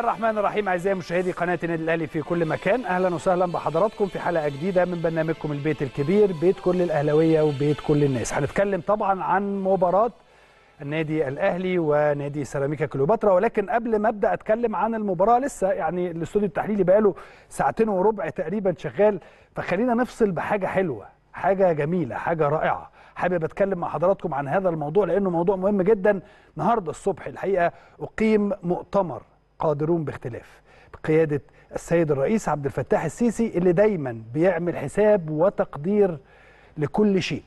الله الرحمن الرحيم أعزائي مشاهدي قناه النادي الأهلي في كل مكان. أهلا وسهلا بحضراتكم في حلقة جديدة من برنامجكم البيت الكبير بيت كل الأهلاوية وبيت كل الناس. هنتكلم طبعا عن مباراة النادي الأهلي ونادي سيراميكا كليوباترا ولكن قبل ما أبدأ أتكلم عن المباراة لسه يعني الاستوديو التحليلي بقاله ساعتين وربع تقريبا شغال. فخلينا نفصل بحاجة حلوة حاجة جميلة حاجة رائعة. حابب أتكلم مع حضراتكم عن هذا الموضوع لأنه موضوع مهم جدا. النهارده الصبح الحقيقة أقيم مؤتمر قادرون باختلاف. بقيادة السيد الرئيس عبد الفتاح السيسي اللي دايما بيعمل حساب وتقدير لكل شيء.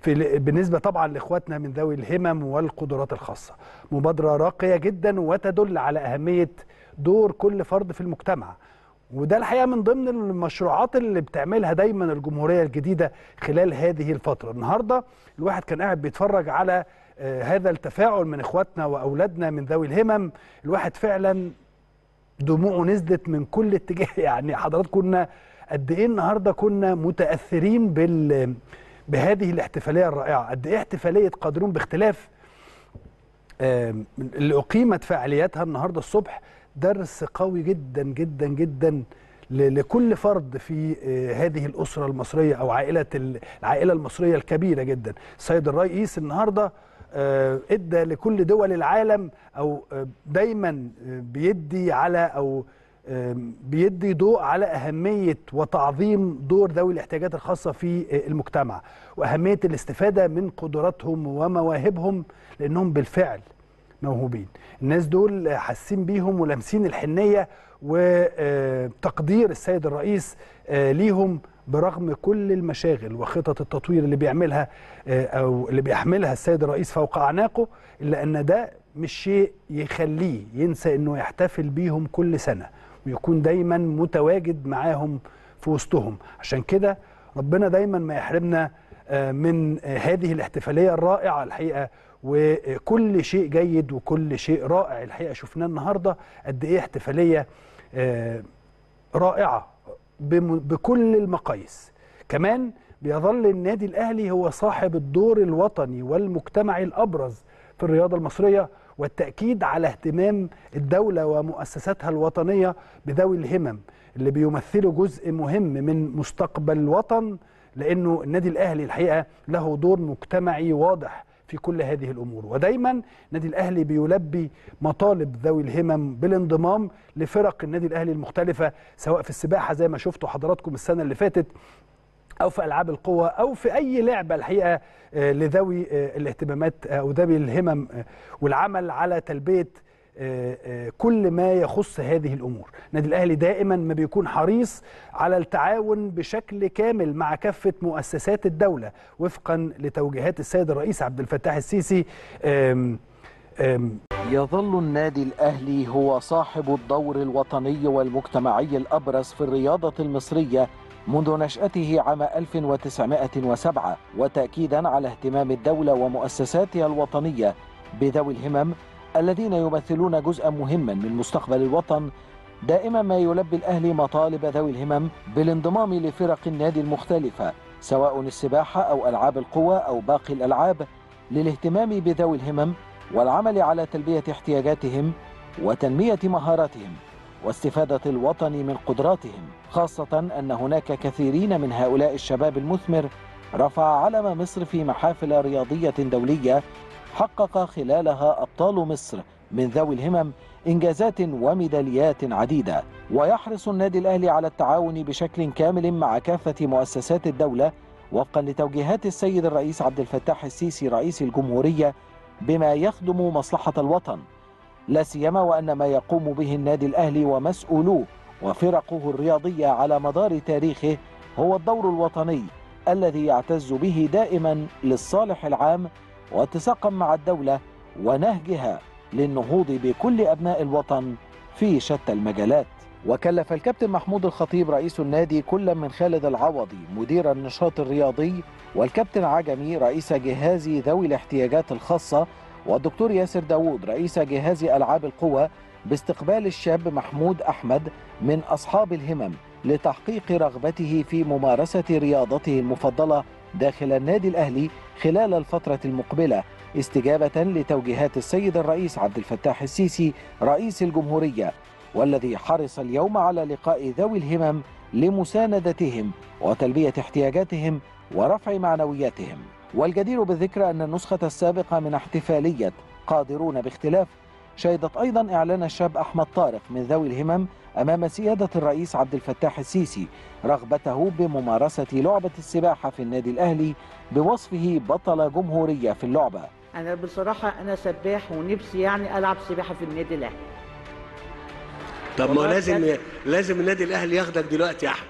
في بالنسبة طبعا لإخواتنا من ذوي الهمم والقدرات الخاصة. مبادرة راقية جدا وتدل على أهمية دور كل فرد في المجتمع. وده الحقيقة من ضمن المشروعات اللي بتعملها دايما الجمهورية الجديدة خلال هذه الفترة. النهارده الواحد كان قاعد بيتفرج على هذا التفاعل من إخواتنا وأولادنا من ذوي الهمم. الواحد فعلا دموعه نزلت من كل اتجاه. يعني حضرات كنا قد إيه النهارده كنا متأثرين بال بهذه الاحتفالية الرائعة. قد إيه احتفالية قادرون باختلاف. آه اللي أقيمت فعالياتها النهارده الصبح درس قوي جدا جدا جدا لكل فرد في هذه الأسرة المصرية أو عائلة العائلة المصرية الكبيرة جدا. السيد الرئيس النهارده إدى لكل دول العالم أو دايما بيدي على أو بيدي ضوء على أهمية وتعظيم دور ذوي الاحتياجات الخاصة في المجتمع وأهمية الاستفادة من قدراتهم ومواهبهم لأنهم بالفعل موهوبين. الناس دول حاسين بيهم ولامسين الحنية وتقدير السيد الرئيس ليهم برغم كل المشاغل وخطط التطوير اللي بيعملها أو اللي بيحملها السيد الرئيس فوق أعناقه إلا أن ده مش شيء يخليه ينسى إنه يحتفل بيهم كل سنة ويكون دايما متواجد معاهم في وسطهم. عشان كده ربنا دايما ما يحرمنا من هذه الاحتفالية الرائعة الحقيقة وكل شيء جيد وكل شيء رائع. الحقيقة شفناه النهارده قد إيه احتفالية رائعة. بكل المقاييس. كمان بيظل النادي الأهلي هو صاحب الدور الوطني والمجتمعي الأبرز في الرياضة المصرية والتأكيد على اهتمام الدولة ومؤسساتها الوطنية بذوي الهمم اللي بيمثلوا جزء مهم من مستقبل الوطن لأنه النادي الأهلي الحقيقة له دور مجتمعي واضح في كل هذه الأمور. ودايما النادي الأهلي بيلبي مطالب ذوي الهمم بالانضمام لفرق النادي الأهلي المختلفة سواء في السباحة زي ما شفتوا حضراتكم السنة اللي فاتت أو في ألعاب القوى أو في أي لعبة الحقيقة لذوي الاهتمامات أو ذوي الهمم والعمل على تلبية كل ما يخص هذه الأمور. النادي الأهلي دائما ما بيكون حريص على التعاون بشكل كامل مع كافة مؤسسات الدولة وفقا لتوجيهات السيد الرئيس عبد الفتاح السيسي. أم أم. يظل النادي الأهلي هو صاحب الدور الوطني والمجتمعي الأبرز في الرياضة المصرية منذ نشأته عام 1907 وتأكيدا على اهتمام الدولة ومؤسساتها الوطنية بذوي الهمم الذين يمثلون جزءا مهما من مستقبل الوطن دائما ما يلبي الأهلي مطالب ذوي الهمم بالانضمام لفرق النادي المختلفة سواء السباحة أو ألعاب القوى أو باقي الألعاب للاهتمام بذوي الهمم والعمل على تلبية احتياجاتهم وتنمية مهاراتهم واستفادة الوطن من قدراتهم. خاصة أن هناك كثيرين من هؤلاء الشباب المثمر رفع علم مصر في محافل رياضية دولية حقق خلالها أبطال مصر من ذوي الهمم إنجازات وميداليات عديدة. ويحرص النادي الأهلي على التعاون بشكل كامل مع كافة مؤسسات الدولة وفقا لتوجيهات السيد الرئيس عبد الفتاح السيسي رئيس الجمهورية بما يخدم مصلحة الوطن. لا سيما وأن ما يقوم به النادي الأهلي ومسؤولوه وفرقه الرياضية على مدار تاريخه هو الدور الوطني الذي يعتز به دائما للصالح العام واتساقا مع الدولة ونهجها للنهوض بكل أبناء الوطن في شتى المجالات. وكلف الكابتن محمود الخطيب رئيس النادي كل من خالد العوضي مدير النشاط الرياضي والكابتن عجمي رئيس جهاز ذوي الاحتياجات الخاصة والدكتور ياسر داوود رئيس جهاز ألعاب القوى باستقبال الشاب محمود أحمد من أصحاب الهمم لتحقيق رغبته في ممارسة رياضته المفضلة داخل النادي الأهلي خلال الفترة المقبلة استجابة لتوجيهات السيد الرئيس عبد الفتاح السيسي رئيس الجمهورية والذي حرص اليوم على لقاء ذوي الهمم لمساندتهم وتلبية احتياجاتهم ورفع معنوياتهم. والجدير بالذكر أن النسخة السابقة من احتفالية قادرون باختلاف شهدت أيضا إعلان الشاب أحمد طارق من ذوي الهمم أمام سيادة الرئيس عبد الفتاح السيسي رغبته بممارسة لعبة السباحة في النادي الأهلي بوصفه بطل جمهورية في اللعبة. أنا بصراحة أنا سباح ونفسي يعني ألعب سباحة في النادي الأهلي. طب ما لازم. لازم النادي الأهلي ياخدك دلوقتي يا أحمد.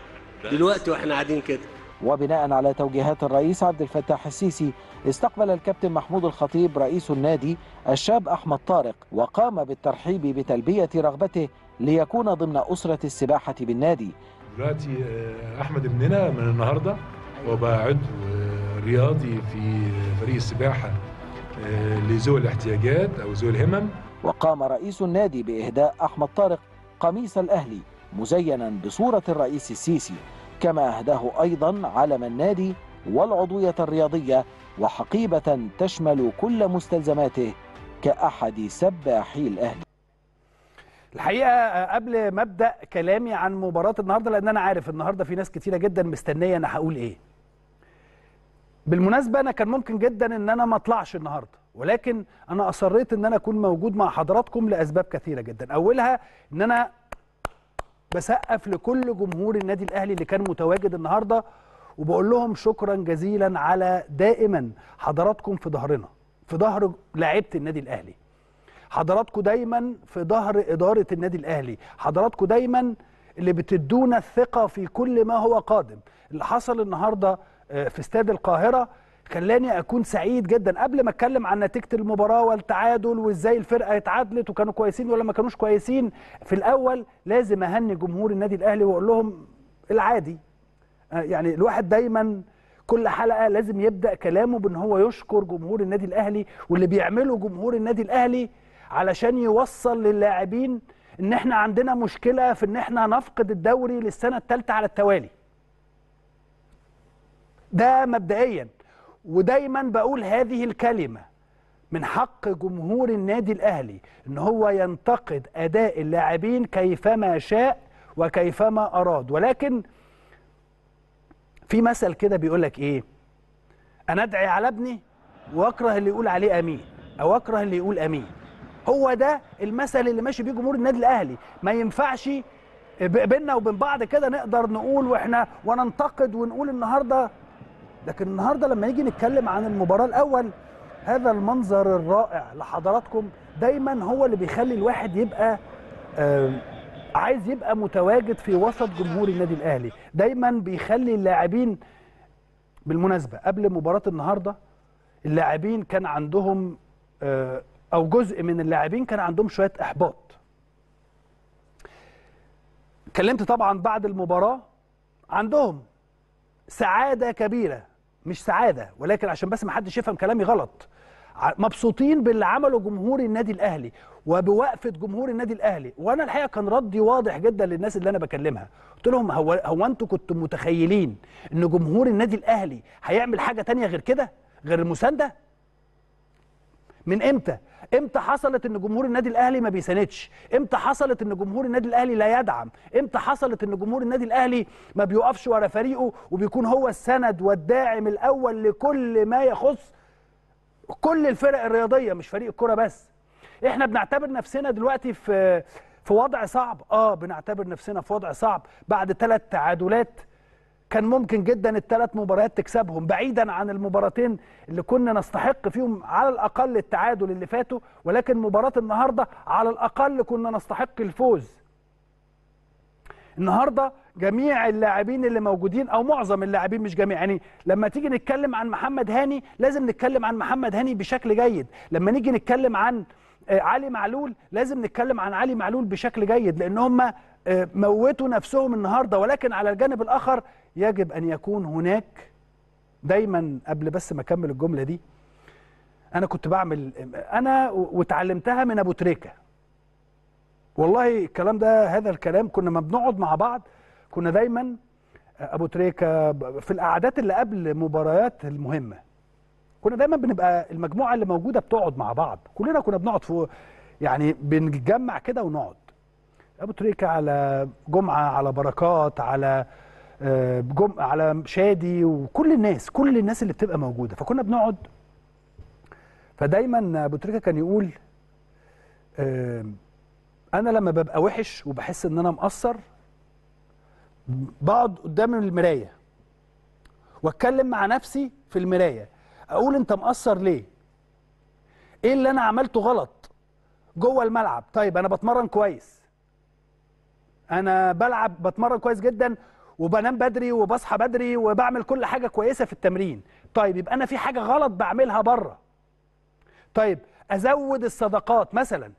دلوقتي وإحنا قاعدين كده. وبناء على توجيهات الرئيس عبد الفتاح السيسي استقبل الكابتن محمود الخطيب رئيس النادي الشاب أحمد طارق وقام بالترحيب بتلبية رغبته ليكون ضمن أسرة السباحة بالنادي. دلوقتي آه، أحمد ابننا من النهارده وبقى عضو آه، رياضي في فريق السباحة آه، لذوي الاحتياجات أو ذوي الهمم. وقام رئيس النادي بإهداء أحمد طارق قميص الأهلي مزينا بصورة الرئيس السيسي كما أهداه أيضا علم النادي والعضوية الرياضية وحقيبة تشمل كل مستلزماته كأحد سباحي الأهلي. الحقيقة قبل ما أبدأ كلامي عن مباراة النهارده لأن أنا عارف النهارده في ناس كتيرة جدا مستنية أنا هقول إيه. بالمناسبة أنا كان ممكن جدا إن أنا ما أطلعش النهارده ولكن أنا أصريت إن أنا أكون موجود مع حضراتكم لأسباب كثيرة جدا. أولها إن أنا بسقف لكل جمهور النادي الأهلي اللي كان متواجد النهارده وبقول لهم شكرا جزيلا على دائما حضراتكم في ظهرنا في ظهر لعيبة النادي الأهلي. حضراتكم دايما في ظهر إدارة النادي الأهلي حضراتكم دايما اللي بتدونا الثقة في كل ما هو قادم. اللي حصل النهارده آه، في استاد القاهرة خلاني أكون سعيد جدا. قبل ما أتكلم عن نتيجة المباراة والتعادل وإزاي الفرقة اتعادلت وكانوا كويسين ولا ما كانوش كويسين في الأول لازم أهني جمهور النادي الأهلي وأقول لهم العادي. آه، يعني الواحد دايما كل حلقة لازم يبدأ كلامه بإن هو يشكر جمهور النادي الأهلي واللي بيعمله جمهور النادي الأهلي علشان يوصل للاعبين ان إحنا عندنا مشكلة في ان إحنا نفقد الدوري للسنة الثالثه على التوالي. ده مبدئيا. ودايما بقول هذه الكلمة من حق جمهور النادي الأهلي إن هو ينتقد أداء اللاعبين كيفما شاء وكيفما أراد. ولكن في مثل كده بيقول لك إيه؟ أنا أدعي على ابني وأكره اللي يقول عليه أمين أو أكره اللي يقول أمين. هو ده المثل اللي ماشي بيه جمهور النادي الأهلي. ما ينفعش ب- بيننا وبين بعض كده نقدر نقول وإحنا وننتقد ونقول النهارده. لكن النهارده لما نيجي نتكلم عن المباراة الأول هذا المنظر الرائع لحضراتكم. دايما هو اللي بيخلي الواحد يبقى آم، عايز يبقى متواجد في وسط جمهور النادي الأهلي. دايما بيخلي اللاعبين بالمناسبة قبل مباراة النهارده اللاعبين كان عندهم آه، أو جزء من اللاعبين كان عندهم شوية إحباط. اتكلمت طبعا بعد المباراة عندهم سعادة كبيرة مش سعادة ولكن عشان بس ما حدش يفهم كلامي غلط. مبسوطين باللي عمله جمهور النادي الأهلي وبوقفة جمهور النادي الأهلي. وأنا الحقيقة كان ردي واضح جدا للناس اللي أنا بكلمها. قلت لهم هو هو أنتوا كنتوا متخيلين إن جمهور النادي الأهلي هيعمل حاجة تانية غير كده غير المساندة؟ من إمتى؟ إمتى حصلت إن جمهور النادي الأهلي ما بيساندش؟ إمتى حصلت إن جمهور النادي الأهلي لا يدعم؟ إمتى حصلت إن جمهور النادي الأهلي ما بيقفش ورا فريقه وبيكون هو السند والداعم الأول لكل ما يخص كل الفرق الرياضية مش فريق الكره بس. إحنا بنعتبر نفسنا دلوقتي في في وضع صعب. آه بنعتبر نفسنا في وضع صعب. بعد ثلاث تعادلات كان ممكن جدا الثلاث مباريات تكسبهم بعيدا عن المباراتين اللي كنا نستحق فيهم على الأقل التعادل اللي فاتوا ولكن مباراة النهارده على الأقل كنا نستحق الفوز. النهارده جميع اللاعبين اللي موجودين أو معظم اللاعبين مش جميع يعني لما تيجي نتكلم عن محمد هاني لازم نتكلم عن محمد هاني بشكل جيد. لما نيجي نتكلم عن آه، علي معلول لازم نتكلم عن علي معلول بشكل جيد لأن هم آه، موتوا نفسهم النهارده ولكن على الجانب الآخر يجب أن يكون هناك دايما قبل بس ما أكمل الجملة دي أنا كنت بعمل أنا وتعلمتها من أبو تريكة. والله الكلام ده هذا الكلام كنا ما بنقعد مع بعض كنا دايما أبو تريكة في القعدات اللي قبل مباريات المهمة كنا دايما بنبقى المجموعة اللي موجودة بتقعد مع بعض. كلنا كنا بنقعد في يعني بنتجمع كده ونقعد. أبو تريكة على جمعة على بركات على آه، جم على شادي وكل الناس كل الناس اللي بتبقى موجودة. فكنا بنقعد. فدايما أبو تريكة كان يقول آه، أنا لما ببقى وحش وبحس إن أنا مقصر بقعد قدام المراية وأتكلم مع نفسي في المراية. أقول أنت مقصر ليه؟ إيه اللي أنا عملته غلط جوه الملعب؟ طيب أنا بتمرن كويس. أنا بلعب بتمرن كويس جدا. وبنام بدري وبصحى بدري وبعمل كل حاجة كويسة في التمرين. طيب يبقى أنا في حاجة غلط بعملها بره. طيب أزود الصداقات مثلا.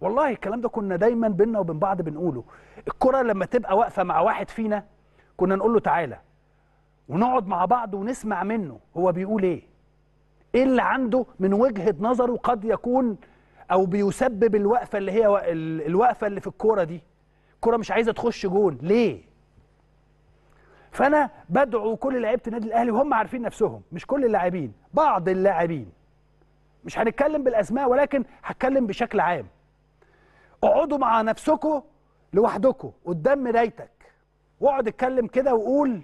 والله الكلام ده كنا دايما بينا وبين بعض بنقوله. الكرة لما تبقى واقفة مع واحد فينا كنا نقول له تعالى. ونقعد مع بعض ونسمع منه هو بيقول إيه. إيه اللي عنده من وجهة نظره قد يكون أو بيسبب الوقفة اللي هي و- ال- الوقفة اللي في الكورة دي؟ الكورة مش عايزة تخش جون. ليه؟ فانا بدعو كل لعيبة النادي الأهلي وهم عارفين نفسهم مش كل اللاعبين بعض اللاعبين. مش هنتكلم بالأسماء ولكن هتكلم بشكل عام. اقعدوا مع نفسكم لوحدكم قدام مرايتك. واقعد اتكلم كده وقول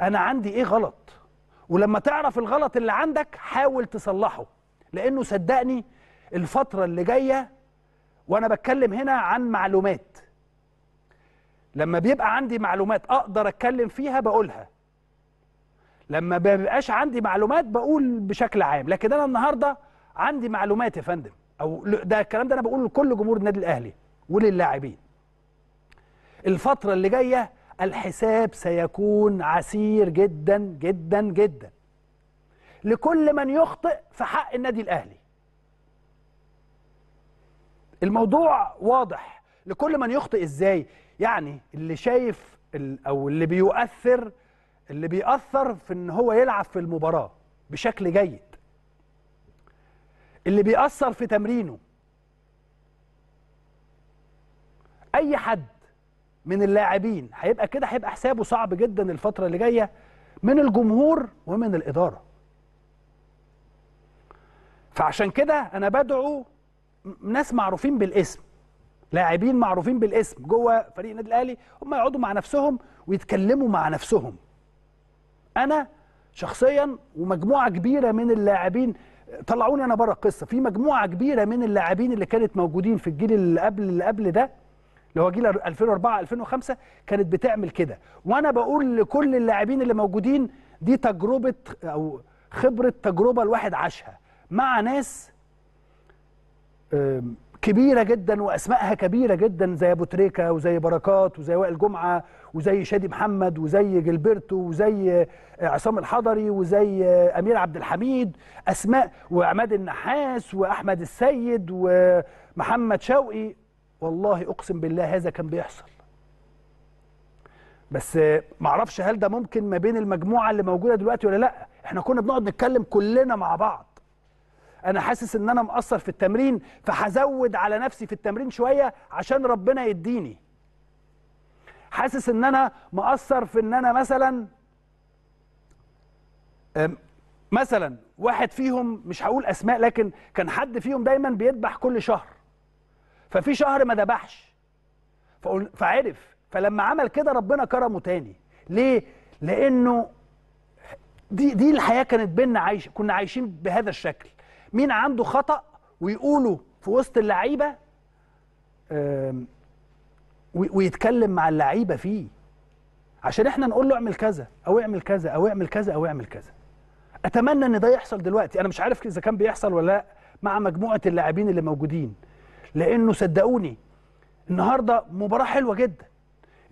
أنا عندي إيه غلط؟ ولما تعرف الغلط اللي عندك حاول تصلحه. لأنه صدقني الفترة اللي جاية وأنا بتكلم هنا عن معلومات. لما بيبقى عندي معلومات أقدر أتكلم فيها بقولها. لما ما بيبقاش عندي معلومات بقول بشكل عام. لكن أنا النهارده عندي معلومات يا فندم. أو ده الكلام ده أنا بقوله لكل جمهور النادي الأهلي وللاعبين. الفترة اللي جاية الحساب سيكون عسير جدا جدا جدا. لكل من يخطئ في حق النادي الأهلي. الموضوع واضح. لكل من يخطئ إزاي؟ يعني اللي شايف أو اللي بيؤثر اللي بيأثر في إن هو يلعب في المباراة بشكل جيد. اللي بيأثر في تمرينه. أي حد من اللاعبين هيبقى كده هيبقى حسابه صعب جدا الفترة اللي جاية من الجمهور ومن الإدارة. فعشان كده أنا بدعو ناس معروفين بالاسم. لاعبين معروفين بالاسم جوه فريق النادي الأهلي هم يقعدوا مع نفسهم ويتكلموا مع نفسهم. أنا شخصيا ومجموعة كبيرة من اللاعبين طلعوني أنا بره القصة في مجموعة كبيرة من اللاعبين اللي كانت موجودين في الجيل اللي قبل اللي قبل ده اللي هو جيل 2004 2005 كانت بتعمل كده. وأنا بقول لكل اللاعبين اللي موجودين دي تجربة أو خبرة تجربة الواحد عاشها مع ناس آم، كبيرة جدا وأسمائها كبيرة جدا زي أبو تريكة وزي بركات وزي وائل جمعة وزي شادي محمد وزي جilberto وزي آه، عصام الحضري وزي آه، أمير عبد الحميد. أسماء وعماد النحاس وأحمد السيد ومحمد شوقي. والله أقسم بالله هذا كان بيحصل. بس آه، معرفش هل ده ممكن ما بين المجموعة اللي موجودة دلوقتي ولا لأ. إحنا كنا بنقعد نتكلم كلنا مع بعض. أنا حاسس ان أنا مقصر في التمرين فهزود على نفسي في التمرين شوية عشان ربنا يديني. حاسس ان أنا مقصر في ان أنا مثلا مثلا واحد فيهم مش هقول أسماء لكن كان حد فيهم دايما بيذبح كل شهر. ففي شهر ما ذبحش. فعرف. فلما عمل كده ربنا كرمه تاني. ليه؟ لأنه دي دي الحياة كانت بينا عايش كنا عايشين بهذا الشكل. مين عنده خطأ ويقوله في وسط وي- ويتكلم مع اللعيبة فيه. عشان إحنا نقول له اعمل كذا أو اعمل كذا أو اعمل كذا أو اعمل كذا. أتمنى إن ده يحصل دلوقتي. أنا مش عارف إذا كان بيحصل ولا لأ مع مجموعة اللاعبين اللي موجودين. لأنه صدقوني النهارده مباراة حلوة جدا.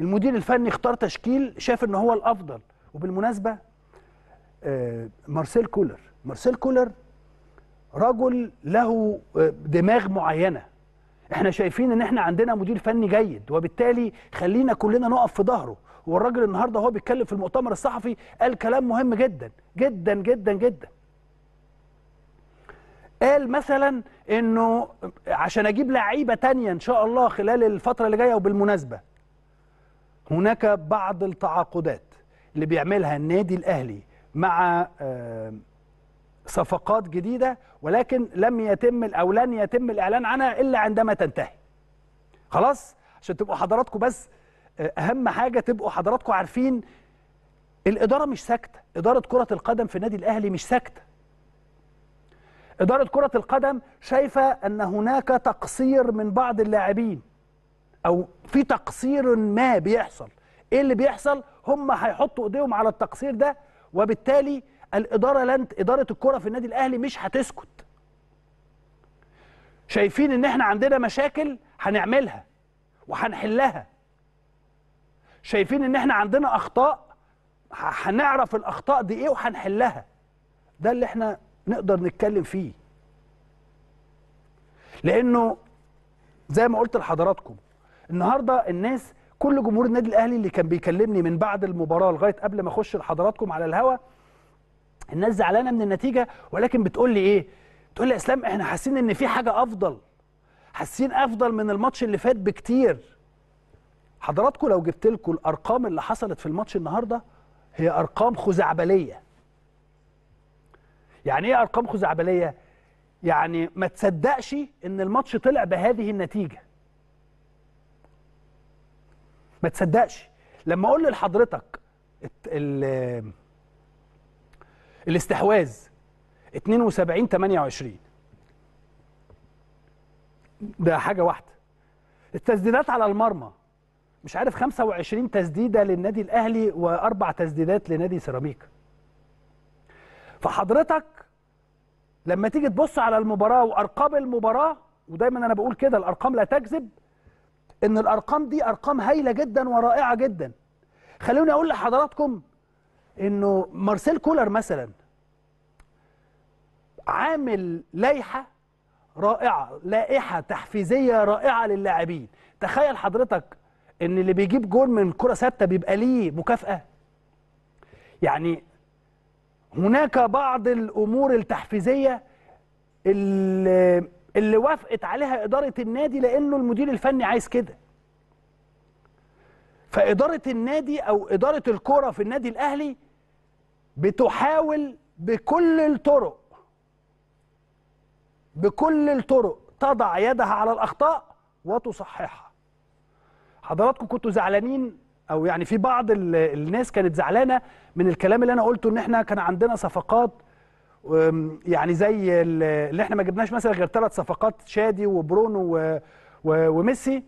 المدير الفني اختار تشكيل شاف إن هو الأفضل. وبالمناسبة آه، مارسيل كولر. مارسيل كولر رجل له آه، دماغ معينة. إحنا شايفين ان إحنا عندنا مدير فني جيد وبالتالي خلينا كلنا نقف في ظهره. والراجل النهارده هو بيتكلم في المؤتمر الصحفي قال كلام مهم جدا جدا جدا جدا. قال مثلا إنه عشان أجيب لعيبة تانية إن شاء الله خلال الفترة اللي جاية وبالمناسبة هناك بعض التعاقدات اللي بيعملها النادي الأهلي مع آه، صفقات جديدة ولكن لم يتم أو لن يتم الإعلان عنها إلا عندما تنتهي. خلاص؟ عشان تبقوا حضراتكم بس آه، أهم حاجة تبقوا حضراتكم عارفين الإدارة مش ساكتة. إدارة كرة القدم في النادي الأهلي مش ساكتة. إدارة كرة القدم شايفة أن هناك تقصير من بعض اللاعبين أو في تقصير ما بيحصل. إيه اللي بيحصل؟ هم هيحطوا إيديهم على التقصير ده وبالتالي الإدارة لن إدارة الكرة في النادي الأهلي مش هتسكت. شايفين إن إحنا عندنا مشاكل هنعملها وهنحلها. شايفين إن إحنا عندنا أخطاء هنعرف الأخطاء دي إيه وهنحلها. ده اللي إحنا نقدر نتكلم فيه. لأنه زي ما قلت لحضراتكم النهارده الناس كل جمهور النادي الأهلي اللي كان بيكلمني من بعد المباراة لغاية قبل ما أخش لحضراتكم على الهوا الناس زعلانة من النتيجة ولكن بتقول لي إيه؟ بتقول لي إسلام إحنا حاسين إن في حاجة أفضل. حاسين أفضل من الماتش اللي فات بكتير. حضراتكم لو جبت لكم الأرقام اللي حصلت في الماتش النهارده هي أرقام خزعبلية. يعني إيه أرقام خزعبلية؟ يعني ما تصدقش إن الماتش طلع بهذه النتيجة. ما تصدقش. لما أقول لحضرتك الاستحواذ. 72 28 ده حاجة واحدة. التسديدات على المرمى. مش عارف 25 تسديدة للنادي الأهلي وأربع تسديدات لنادي سيراميكا. فحضرتك لما تيجي تبص على المباراة وأرقام المباراة ودايما أنا بقول كده الأرقام لا تكذب إن الأرقام دي أرقام هايلة جدا ورائعة جدا. خلوني أقول لحضراتكم إنه مارسيل كولر مثلا عامل لائحة رائعة لائحة تحفيزية رائعة للاعبين. تخيل حضرتك إن اللي بيجيب جول من كرة ثابتة بيبقى ليه مكافأة. يعني هناك بعض الأمور التحفيزية اللي, اللي وافقت عليها إدارة النادي لأنه المدير الفني عايز كده. فإدارة النادي أو إدارة الكره في النادي الأهلي بتحاول بكل الطرق بكل الطرق تضع يدها على الأخطاء وتصححها. حضراتكم كنتوا زعلانين أو يعني في بعض ال- الناس كانت زعلانة من الكلام اللي أنا قلته إن إحنا كان عندنا صفقات يعني زي ال- اللي إحنا ما جبناش مثلا غير ثلاث صفقات شادي وبرونو وميسي.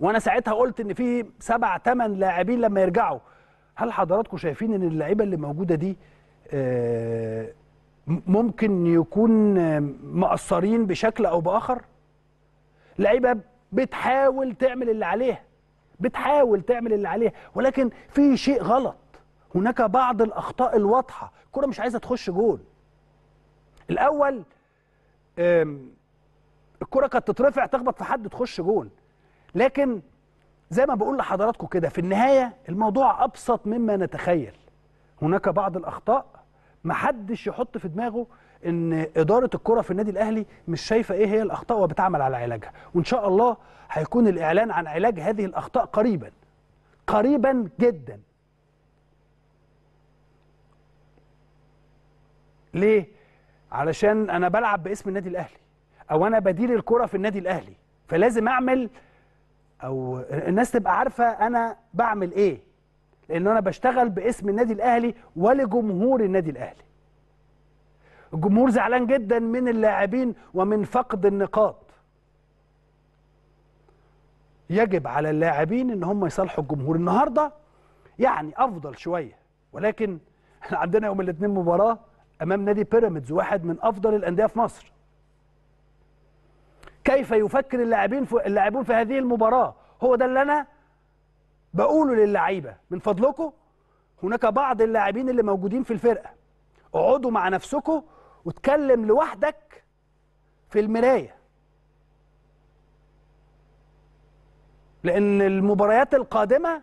وأنا ساعتها قلت إن في سبع ثمان لاعبين لما يرجعوا. هل حضراتكم شايفين إن اللعيبة اللي موجودة دي آه، ممكن يكون مقصرين بشكل أو بآخر؟ لعيبة بتحاول تعمل اللي عليها بتحاول تعمل اللي عليها ولكن في شيء غلط. هناك بعض الأخطاء الواضحة. الكرة مش عايزة تخش جول. الأول الكرة كانت تترفع تخبط في حد تخش جول. لكن زي ما بقول لحضراتكم كده في النهاية الموضوع أبسط مما نتخيل. هناك بعض الأخطاء محدش يحط في دماغه إن إدارة الكرة في النادي الأهلي مش شايفة إيه هي الأخطاء وبتعمل على علاجها. وإن شاء الله هيكون الإعلان عن علاج هذه الأخطاء قريبا قريبا جدا. ليه؟ علشان أنا بلعب باسم النادي الأهلي أو أنا بدير الكرة في النادي الأهلي فلازم أعمل أو الناس تبقى عارفة أنا بعمل إيه. لأن أنا بشتغل باسم النادي الاهلي ولجمهور النادي الاهلي. الجمهور زعلان جدا من اللاعبين ومن فقد النقاط. يجب على اللاعبين ان هم يصالحوا الجمهور. النهارده يعني افضل شوية ولكن إحنا عندنا يوم الاثنين مباراة امام نادي بيراميدز واحد من افضل الاندية في مصر. كيف يفكر اللاعبين في اللاعبون في هذه المباراة؟ هو ده اللي أنا بقوله للعيبة من فضلكم هناك بعض اللاعبين اللي موجودين في الفرقة. اقعدوا مع نفسكم واتكلم لوحدك في المراية. لأن المباريات القادمة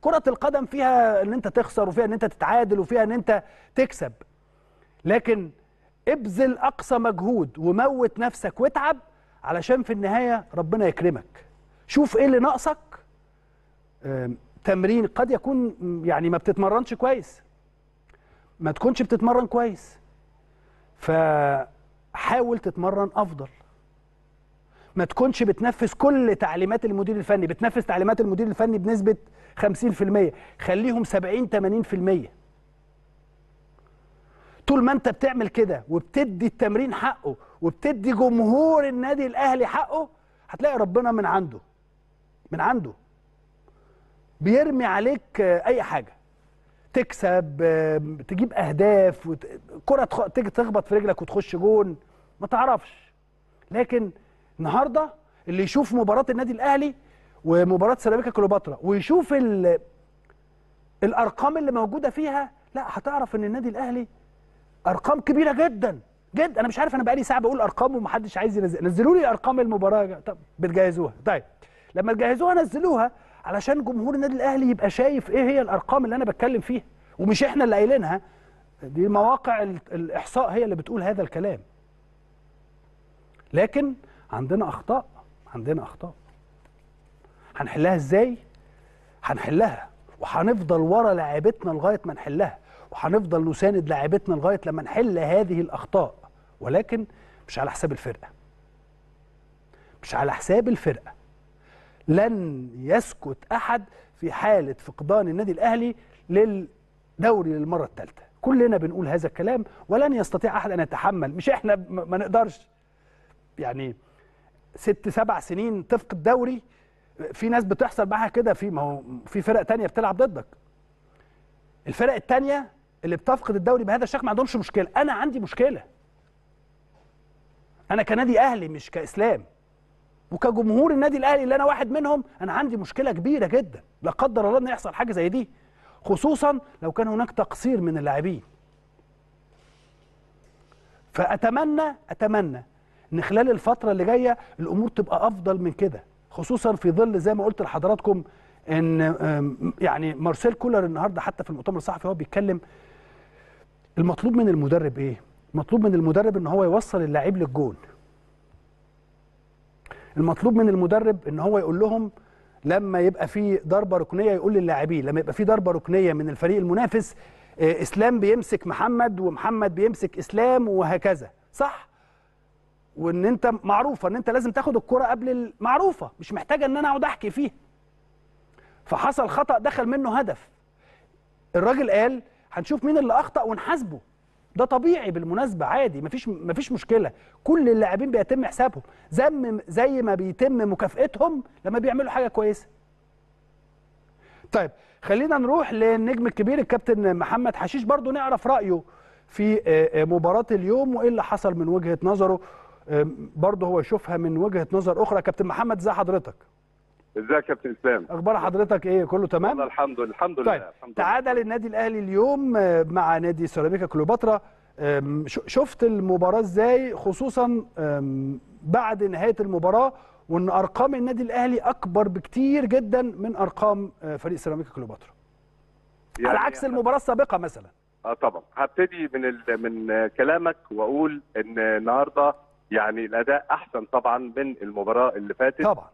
كرة القدم فيها إن أنت تخسر وفيها إن أنت تتعادل وفيها إن أنت تكسب. لكن ابذل أقصى مجهود وموت نفسك واتعب علشان في النهاية ربنا يكرمك. شوف إيه اللي ناقصك. تمرين قد يكون يعني ما بتتمرنش كويس. ما تكونش بتتمرن كويس. فحاول تتمرن أفضل. ما تكونش بتنفذ كل تعليمات المدير الفني. بتنفذ تعليمات المدير الفني بنسبة 50% خليهم 70 80% طول ما انت بتعمل كده وبتدي التمرين حقه وبتدي جمهور النادي الأهلي حقه هتلاقي ربنا من عنده. من عنده بيرمي عليك أي حاجة تكسب تجيب أهداف. كرة. تيجي تخبط في رجلك وتخش جون ما تعرفش لكن النهارده اللي يشوف مباراة النادي الأهلي ومباراة سيراميكا كليوباترا ويشوف ال... الأرقام اللي موجودة فيها لا هتعرف إن النادي الأهلي أرقام كبيرة جدا جدا أنا مش عارف أنا بقالي ساعة بقول أرقام ومحدش عايز ينزل نزلوا لي أرقام المباراة. طب بتجهزوها طيب لما تجهزوها نزلوها علشان جمهور النادي الأهلي يبقى شايف إيه هي الأرقام اللي أنا بتكلم فيها ومش إحنا اللي قايلينها. دي مواقع ال- الإحصاء هي اللي بتقول هذا الكلام. لكن عندنا أخطاء عندنا أخطاء. هنحلها إزاي؟ هنحلها وهنفضل ورا لاعبتنا لغاية ما نحلها وهنفضل نساند لاعبتنا لغاية لما نحل هذه الأخطاء. ولكن مش على حساب الفرقة. مش على حساب الفرقة. لن يسكت أحد في حالة فقدان النادي الأهلي للدوري للمرة الثالثة. كلنا بنقول هذا الكلام ولن يستطيع أحد أن يتحمل. مش إحنا ما نقدرش. يعني ست سبع سنين تفقد دوري في ناس بتحصل معاها كده في ما هو في فرق تانية بتلعب ضدك. الفرق التانية اللي بتفقد الدوري بهذا الشكل ما عندهمش مشكلة. أنا عندي مشكلة. أنا كنادي أهلي مش كإسلام. وكجمهور النادي الأهلي اللي أنا واحد منهم أنا عندي مشكلة كبيرة جدا لا قدر الله إن يحصل حاجة زي دي خصوصا لو كان هناك تقصير من اللاعبين. فأتمنى أتمنى إن خلال الفترة اللي جاية الأمور تبقى أفضل من كده خصوصا في ظل زي ما قلت لحضراتكم إن يعني مارسيل كولر النهارده حتى في المؤتمر الصحفي هو بيتكلم المطلوب من المدرب إيه؟ المطلوب من المدرب إن هو يوصل اللاعب للجون. المطلوب من المدرب إن هو يقول لهم لما يبقى في ضربة ركنية يقول للاعبين لما يبقى في ضربة ركنية من الفريق المنافس آه، إسلام بيمسك محمد ومحمد بيمسك إسلام وهكذا صح؟ وإن أنت معروفة إن أنت لازم تاخد الكرة قبل المعروفة مش محتاجة إن أنا أقعد أحكي فيها. فحصل خطأ دخل منه هدف. الراجل قال هنشوف مين اللي أخطأ ونحاسبه. ده طبيعي بالمناسبة عادي مفيش مفيش مشكلة. كل اللاعبين بيتم حسابهم. زي زي ما بيتم مكافئتهم لما بيعملوا حاجة كويسة. طيب خلينا نروح للنجم الكبير الكابتن محمد حشيش. برضو نعرف رأيه في آه، آه، مباراة اليوم وإيه اللي حصل من وجهة نظره. برضه هو يشوفها من وجهة نظر أخرى. كابتن محمد ازي حضرتك. ازيك يا كابتن إسلام؟ أخبار حضرتك إيه؟ كله تمام؟ والله الحمد لله الحمد لله طيب الحمد تعادل النادي الأهلي اليوم آه، مع نادي سيراميكا كليوباترا. شفت المباراة إزاي؟ خصوصا بعد نهاية المباراة وإن أرقام النادي الأهلي أكبر بكتير جدا من أرقام آه، فريق سيراميكا كليوباترا. يعني على عكس المباراة السابقة مثلا. آه طبعا. هبتدي من. من كلامك وأقول إن النهارده يعني الأداء أحسن طبعا من المباراة اللي فاتت. طبعا.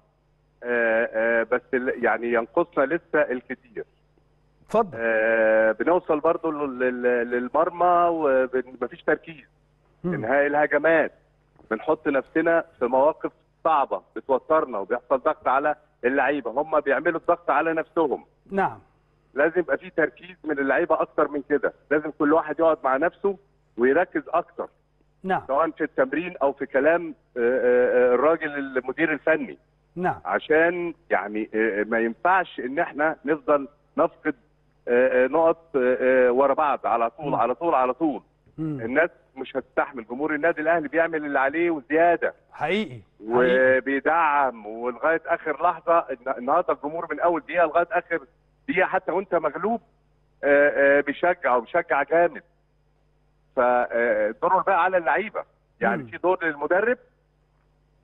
بس ال... يعني ينقصنا لسه الكثير اتفضل. آه بنوصل برضو لل... لل- للمرمى ومفيش تركيز. انهاء الهجمات بنحط نفسنا في مواقف صعبة بتوترنا وبيحصل ضغط على اللعيبة. هم بيعملوا الضغط على نفسهم. نعم. لازم يبقى في تركيز من اللعيبة أكتر من كده. لازم كل واحد يقعد مع نفسه ويركز أكتر. نعم. سواء في التمرين أو في كلام آه، آه، آه، الراجل المدير الفني. نعم عشان يعني آه، ما ينفعش إن إحنا نفضل نفقد آه، آه، نقط آه، آه، ورا بعض على طول. على طول على طول مم. الناس مش هتستحمل جمهور النادي الأهلي بيعمل اللي عليه وزيادة حقيقي. وبيدعم ولغاية آخر لحظة الن- النهارده الجمهور من أول دقيقة لغاية آخر دقيقة حتى وأنت مغلوب آه، آه، بيشجع وبيشجع جامد فالدور بقى على اللعيبة يعني مم. في دور للمدرب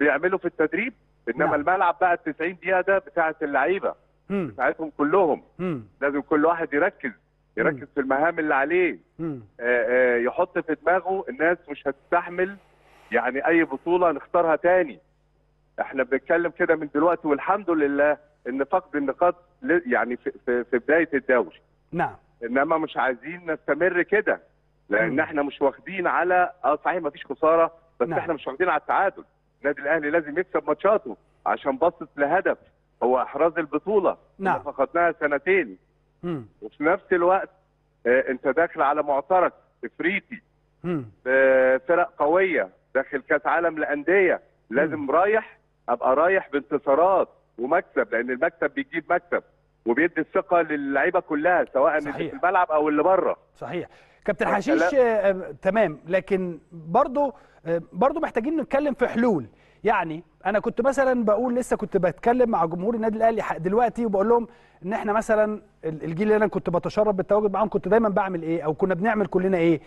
بيعمله في التدريب إنما نعم. الملعب بقى ال 90 دقيقه ده بتاعه اللعيبة مم. بتاعتهم كلهم مم. لازم كل واحد يركز يركز في المهام اللي عليه مم. آه، آه، يحط في دماغه الناس مش هتستحمل يعني أي بطولة نختارها تاني إحنا بنتكلم كده من دلوقتي والحمد لله إن فقد النقاط يعني في, في, في بداية الدوري نعم إنما مش عايزين نستمر كده لأن مم. إحنا مش واخدين على آه صحيح ما فيش خسارة بس نعم. إحنا مش واخدين على التعادل النادي الأهلي لازم يكسب ماتشاته عشان باصص لهدف هو إحراز البطولة نعم. اللي فقدناها سنتين مم. وفي نفس الوقت آه، أنت داخل على معترك إفريقي مم. بفرق قوية داخل كأس عالم لأندية لازم رايح أبقى رايح بانتصارات ومكسب لأن المكسب بيجيب مكسب وبيدي الثقة للعيبة كلها سواء اللي. في الملعب أو اللي بره صحيح كابتن آه، حشيش آه، آه، تمام لكن برضو آه، برضو محتاجين نتكلم في حلول. يعني أنا كنت مثلا بقول لسه كنت بتكلم مع جمهور النادي الأهلي دلوقتي وبقول لهم إن إحنا مثلا ال- الجيل اللي أنا كنت بتشرف بالتواجد معاهم كنت دايما بعمل إيه أو كنا بنعمل كلنا إيه.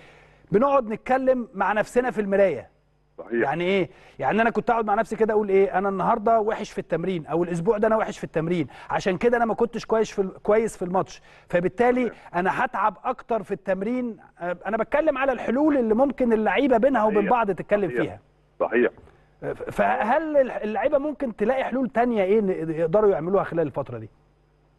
بنقعد نتكلم مع نفسنا في المراية. صحيح. يعني إيه؟ يعني أنا كنت أقعد مع نفسي كده أقول إيه؟ أنا النهارده وحش في التمرين أو الأسبوع ده أنا وحش في التمرين. عشان كده أنا ما كنتش كويس في كويس في الماتش. فبالتالي أنا هتعب أكتر في التمرين. آه، أنا بتكلم على الحلول اللي ممكن اللعيبة بينها وبين. بعض تتكلم صحيح. فيها. صحيح. آه، فهل اللعيبة ممكن تلاقي حلول تانية إيه يقدروا يعملوها خلال الفترة دي؟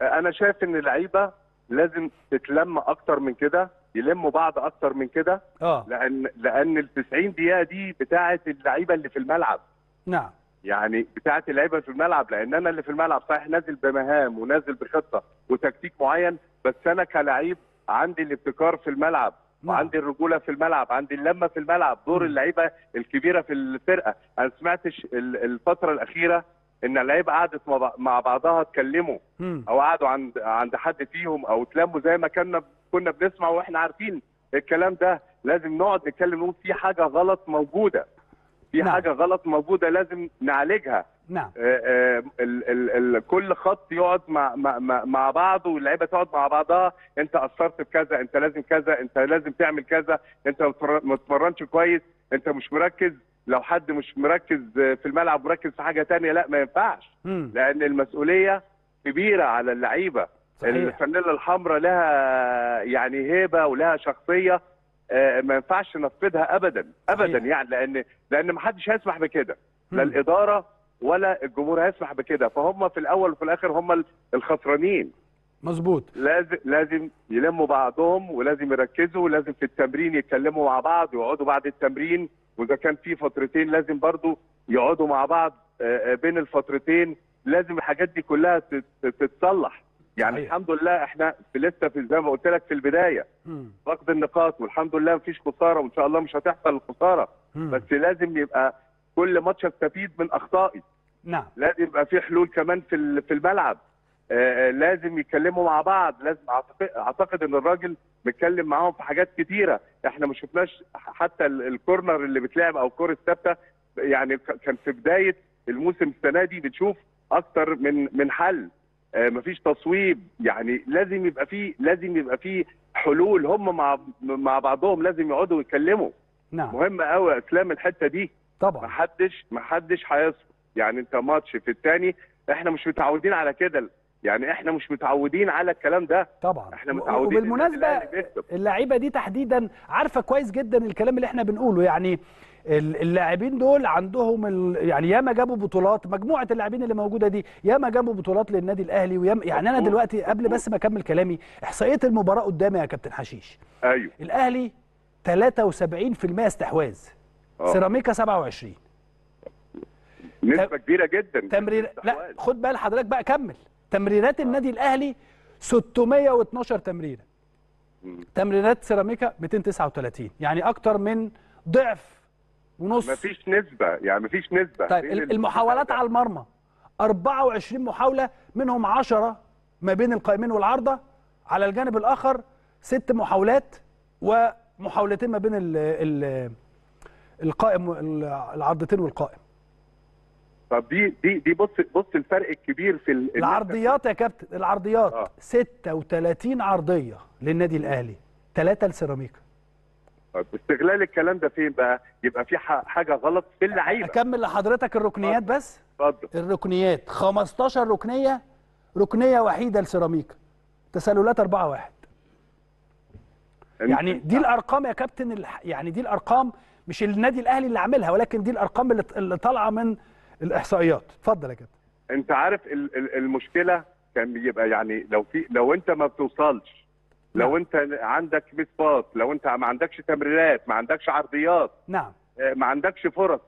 أنا شايف إن اللعيبة لازم تتلم أكتر من كده. يلموا بعض أكتر من كده آه. لأن لأن ال 90 دقيقة دي بتاعه اللعيبة اللي في الملعب. نعم. يعني بتاعه اللعيبة في الملعب لأن أنا اللي في الملعب صحيح نازل بمهام ونازل بخطة وتكتيك معين بس أنا كلاعب عندي الابتكار في الملعب نعم. وعندي الرجولة في الملعب عندي اللمة في الملعب دور اللعيبة الكبيرة في الفرقة. أنا سمعتش ال- الفترة الأخيرة إن اللعيبة قعدت مع بع- مع بعضها اتكلموا. أو قعدوا عند عند حد فيهم أو اتلموا زي ما كنا كنا بنسمع وإحنا عارفين الكلام ده. لازم نقعد نتكلم نقول في حاجة غلط موجودة. في نعم. حاجة غلط موجودة لازم نعالجها. نعم. آه، آه، ال ال ال كل خط يقعد مع مع مع, مع بعض واللعيبة تقعد مع بعضها. أنت قصرت في كذا أنت لازم كذا أنت لازم تعمل كذا. أنت ما بتتمرنش كويس أنت مش مركز. لو حد مش مركز في الملعب مركز في حاجة تانية لا ما ينفعش مم. لأن المسؤولية كبيرة على اللعيبة صحيح. الفانيلا الحمراء لها يعني هيبة ولها شخصية آه، ما ينفعش نفقدها ابدا ابدا صحيح. يعني لأن لأن ما حدش هيسمح بكده لا. الإدارة ولا الجمهور هيسمح بكده فهم في الأول وفي الآخر هم الخسرانين مظبوط لازم لازم يلموا بعضهم ولازم يركزوا ولازم في التمرين يتكلموا مع بعض ويقعدوا بعد التمرين وإذا كان في فترتين لازم برضو يقعدوا مع بعض آه، آه، بين الفترتين لازم الحاجات دي كلها تت- تتصلح. يعني صحيح. الحمد لله إحنا في لسه في زي ما قلت لك في البداية. فقد النقاط والحمد لله مفيش خسارة وإن شاء الله مش هتحصل الخسارة. بس لازم يبقى كل ماتش استفيد من أخطائي. نعم. لازم يبقى في حلول كمان في في الملعب. آه، آه، لازم يتكلموا مع بعض. لازم اعتقد أعتقد إن الراجل متكلم معاهم في حاجات كتيرة. إحنا ما شفناش حتى ال- الكورنر اللي بتلعب أو الكره الثابته يعني كان في بداية الموسم السنة دي بنشوف أكتر من من حل. آه، مفيش تصويب. يعني لازم يبقى في لازم يبقى في حلول. هم مع مع بعضهم لازم يقعدوا يتكلموا نعم. مهم قوي يا أسلام الحتة دي. طبعا. محدش محدش هيصبر يعني انت ماتش في الثاني إحنا مش متعودين على كده. يعني إحنا مش متعودين على الكلام ده. طبعا. إحنا متعودين وبالمناسبة. اللعيبة دي تحديدا عارفة كويس جدا الكلام اللي إحنا بنقوله. يعني ال- اللاعبين دول عندهم ال... يعني ياما جابوا بطولات مجموعة اللاعبين اللي موجودة دي ياما جابوا بطولات للنادي الأهلي وياما يعني أنا دلوقتي قبل. بس ما أكمل كلامي إحصائية المباراة قدامي يا كابتن حشيش. أيوه. الأهلي 73% استحواذ آه. سيراميكا 27 نسبة كبيرة جدا. تمرير لا. خد بال حضرتك بقى كمل. تمريرات النادي الأهلي 612 تمريره. تمريرات سيراميكا 239 يعني أكتر من ضعف ونص. مفيش نسبة يعني مفيش نسبة. طيب المحاولات على المرمى. 24 محاولة منهم 10 ما بين القائمين والعارضة. على الجانب الآخر ست محاولات ومحاولتين ما بين ال ال القائم العرضتين والقائم. طب دي دي دي بص بص الفرق الكبير في ال- العرضيات يا كابتن العرضيات. آه. 36 عرضية للنادي الأهلي ثلاثة لسيراميكا. طب استغلال الكلام ده فين بقى؟ يبقى في حاجة غلط في اللعيبة. أكمل لحضرتك الركنيات بس. اتفضل. الركنيات. 15 ركنية ركنية وحيدة لسيراميكا. تسللات 4 1 يعني دي الأرقام يا كابتن يعني دي الأرقام مش النادي الأهلي اللي عاملها ولكن دي الأرقام اللي طالعة من الإحصائيات. اتفضل يا كابتن. أنت عارف ال- ال- المشكلة كان بيبقى يعني لو في لو أنت ما بتوصلش لو أنت عندك miss pass لو أنت ما عندكش تمريرات ما عندكش عرضيات نعم. آه، ما عندكش فرص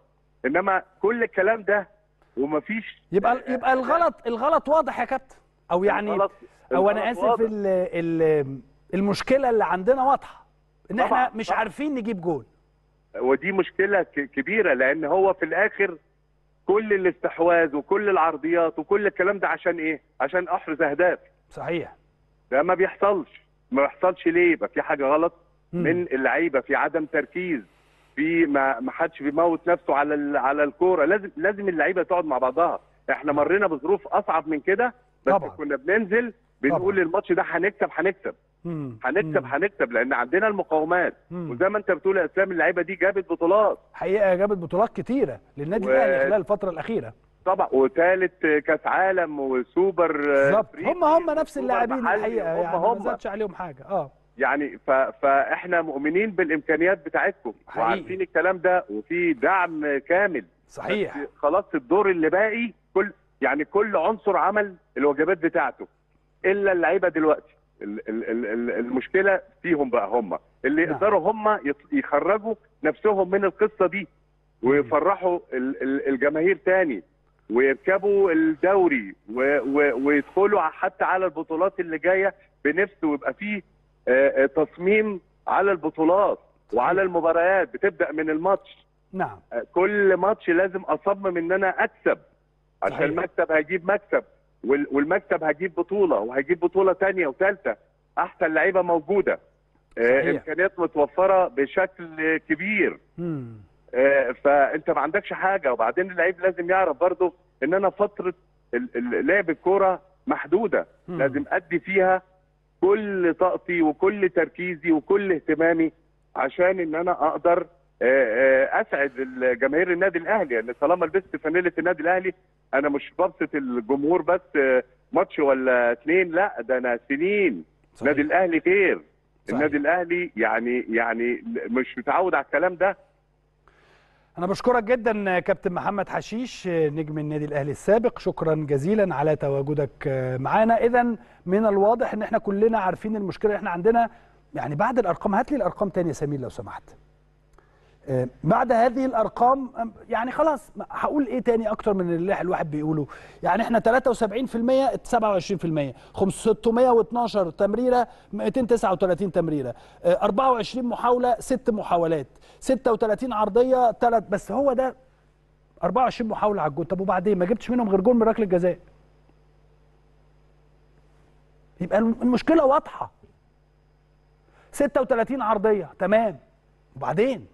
إنما كل الكلام ده ومفيش يبقى يبقى الغلط الغلط واضح يا كابتن. أو يعني الغلط- أو أنا آسف واضح. ال ال المشكلة اللي عندنا واضحة إن إحنا مش. عارفين نجيب جول. ودي مشكلة كبيرة لأن هو في الآخر كل الاستحواذ وكل العرضيات وكل الكلام ده عشان إيه؟ عشان أحرز أهداف صحيح ده ما بيحصلش ما بيحصلش ليه؟ يبقى في حاجة غلط مم. من اللعيبة في عدم تركيز في ما ما حدش بيموت نفسه على ال- على الكورة لازم لازم اللعيبة تقعد مع بعضها إحنا مرينا بظروف أصعب من كده بس طبعاً. كنا بننزل بنقول طبعاً. الماتش ده هنكسب هنكسب. هنكسب. هنكسب لأن عندنا المقاومات. مم. وزي ما أنت بتقول يا إسلام اللعيبة دي جابت بطولات. حقيقة جابت بطولات كتيرة للنادي و- الأهلي خلال الفترة الأخيرة. طبعا وثالث كأس عالم وسوبر بالظبط. هم هم نفس اللاعبين الحقيقة هم يعني ما هم. زادش عليهم حاجة. آه. يعني ف... فإحنا مؤمنين بالإمكانيات بتاعتكم. حقيقي. وعارفين الكلام ده وفي دعم كامل. صحيح. خلاص الدور اللي باقي كل يعني كل عنصر عمل الواجبات بتاعته. إلا اللعيبة دلوقتي. المشكلة فيهم بقى هم. اللي نعم. يقدروا هم يخرجوا نفسهم من القصة دي ويفرحوا ال- ال- الجماهير تاني ويركبوا الدوري ويدخلوا حتى على البطولات اللي جاية بنفس ويبقى فيه آه، آه، تصميم على البطولات وعلى المباريات. بتبدأ من الماتش. نعم. كل ماتش لازم أصمم إن أنا أكسب. عشان. المكسب هيجيب مكسب. وال- والمكسب هيجيب بطولة وهيجيب بطولة تانية وثالثه أحسن لعيبة موجودة آه، صحيح. إمكانيات متوفرة بشكل كبير مم. آه، فأنت ما عندكش حاجة وبعدين اللعيب لازم يعرف برضه إن أنا فترة لعب الكورة محدودة مم. لازم أدي فيها كل طاقتي وكل تركيزي وكل اهتمامي عشان إن أنا أقدر أسعد جماهير النادي الأهلي يعني طالما لبست فانيلة النادي الأهلي أنا مش ببسط الجمهور بس آه، ماتش ولا اتنين لا ده أنا سنين. صحيح. النادي الأهلي خير. صحيح. النادي الأهلي يعني يعني مش متعود على الكلام ده. أنا بشكرك جدا كابتن محمد حشيش نجم النادي الأهلي السابق. شكرا جزيلا على تواجدك معانا. اذا من الواضح إن إحنا كلنا عارفين المشكلة إحنا عندنا. يعني بعد الأرقام هات لي الأرقام تاني يا سمير لو سمحت. بعد هذه الأرقام يعني خلاص هقول إيه تاني أكتر من اللي الواحد بيقوله. يعني إحنا 73% 27% 612 تمريرة 239 تمريرة. آه، 24 محاولة 6 محاولات. 36 عرضية 3 بس هو ده 24 محاولة على الجول طب وبعدين؟ ما جبتش منهم غير جول من ركلة جزاء. يبقى الم- المشكلة واضحة. 36 عرضية تمام. وبعدين؟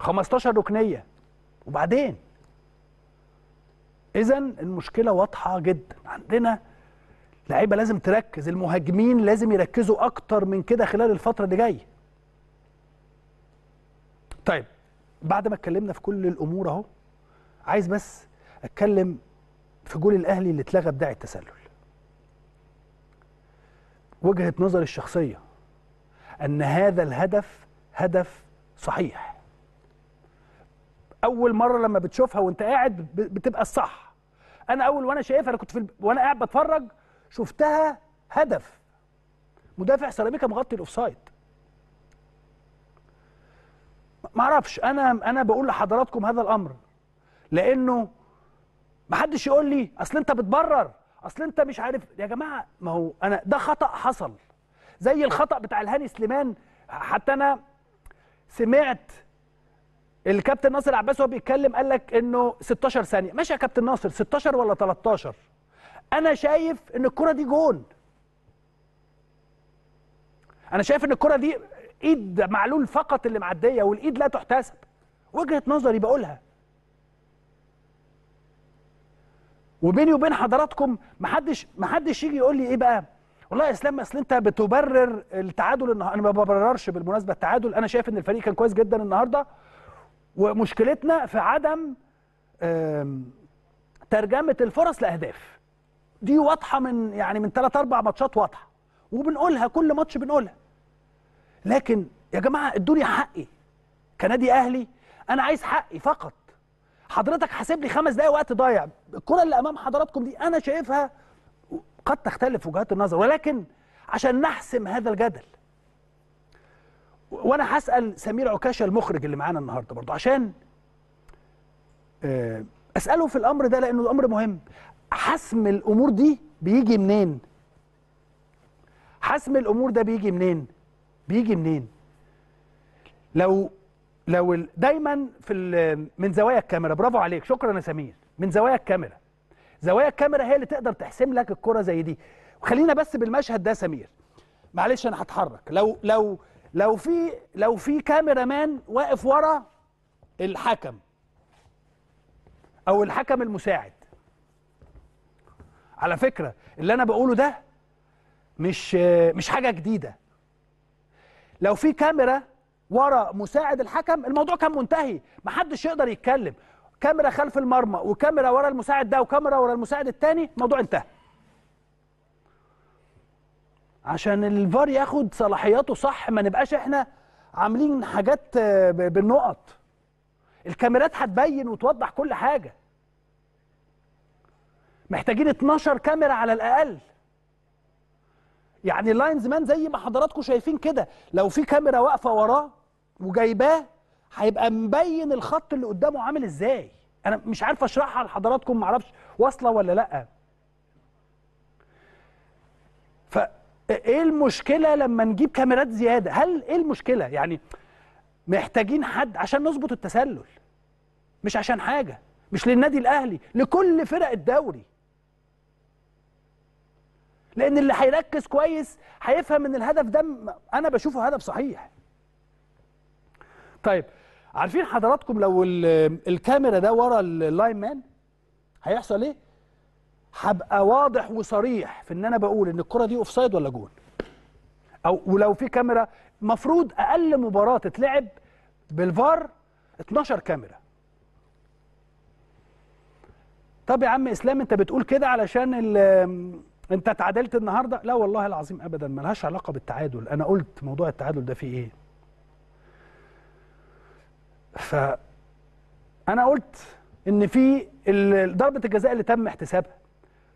15 ركنية. وبعدين؟ اذا المشكلة واضحة جدا. عندنا لعيبة لازم تركز. المهاجمين لازم يركزوا أكتر من كده خلال الفترة اللي جاية. طيب بعد ما اتكلمنا في كل الأمور أهو عايز بس أتكلم في جول الأهلي اللي اتلغى بداعي التسلل. وجهة نظري الشخصية أن هذا الهدف هدف صحيح. أول مرة لما بتشوفها وأنت قاعد بتبقى الصح. أنا أول وأنا شايفها أنا كنت في الب... وأنا قاعد بتفرج شفتها هدف. مدافع سيراميكا مغطي الأوفسايد. ما أعرفش. أنا أنا بقول لحضراتكم هذا الأمر. لأنه ما حدش يقول لي أصل أنت بتبرر أصل أنت مش عارف. يا جماعة ما هو أنا ده خطأ حصل. زي الخطأ بتاع الهاني سليمان. حتى أنا سمعت الكابتن ناصر عباس وهو بيتكلم قال لك إنه 16 ثانية. ماشي يا كابتن ناصر 16 ولا 13 أنا شايف إن الكرة دي جون. أنا شايف إن الكرة دي إيد معلول فقط اللي معدية والإيد لا تحتسب. وجهة نظري بقولها. وبيني وبين حضراتكم محدش محدش يجي يقول لي إيه بقى؟ والله يا إسلام أصل أنت بتبرر التعادل النهارده أنا ما ببررش بالمناسبة التعادل. أنا شايف إن الفريق كان كويس جدا النهارده. ومشكلتنا في عدم ترجمة الفرص لأهداف. دي واضحة من يعني من ثلاث أربع ماتشات واضحة وبنقولها كل ماتش بنقولها. لكن يا جماعة ادوني حقي كنادي أهلي. أنا عايز حقي فقط. حضرتك حاسب لي خمس دقايق وقت ضايع. الكرة اللي أمام حضراتكم دي أنا شايفها قد تختلف وجهات النظر ولكن عشان نحسم هذا الجدل وأنا هسأل سمير عكاشة المخرج اللي معانا النهارده برضه عشان آه، أسأله في الأمر ده لأنه أمر مهم. حسم الأمور دي بيجي منين؟ حسم الأمور ده بيجي منين؟ بيجي منين؟ لو لو دايما في من زوايا الكاميرا برافو عليك شكرا يا سمير. من زوايا الكاميرا. زوايا الكاميرا هي اللي تقدر تحسم لك الكرة زي دي. خلينا بس بالمشهد ده سمير. معلش أنا هتحرك. لو لو لو في لو في كاميرا مان واقف ورا الحكم أو الحكم المساعد. على فكرة اللي أنا بقوله ده مش مش حاجة جديدة. لو في كاميرا ورا مساعد الحكم الموضوع كان منتهي. محدش يقدر يتكلم. كاميرا خلف المرمى وكاميرا ورا المساعد ده وكاميرا ورا المساعد التاني الموضوع انتهى. عشان الفار ياخد صلاحياته صح ما نبقاش إحنا عاملين حاجات آه، بالنقط. الكاميرات هتبين وتوضح كل حاجة. محتاجين 12 كاميرا على الأقل. يعني اللاينز مان زي ما حضراتكم شايفين كده لو في كاميرا واقفة وراه وجايباه هيبقى مبين الخط اللي قدامه عامل إزاي. أنا مش عارف أشرحها لحضراتكم معرفش واصلة ولا لأ. فايه المشكلة لما نجيب كاميرات زيادة؟ هل إيه المشكلة؟ يعني محتاجين حد عشان نظبط التسلل. مش عشان حاجة مش للنادي الأهلي لكل فرق الدوري. لأن اللي هيركز كويس هيفهم إن الهدف ده أنا بشوفه هدف صحيح. طيب عارفين حضراتكم لو ال- الكاميرا ده ورا اللاين مان هيحصل إيه؟ هبقى واضح وصريح في إن أنا بقول إن الكرة دي أوفسايد ولا جون. أو ولو في كاميرا مفروض أقل مباراة تتلعب بالفار 12 كاميرا. طب يا عم إسلام أنت بتقول كده علشان أنت اتعادلت النهارده؟ لا والله العظيم ابدا ملهاش علاقة بالتعادل. أنا قلت موضوع التعادل ده فيه إيه؟ ف أنا قلت إن في ضربة الجزاء اللي تم احتسابها.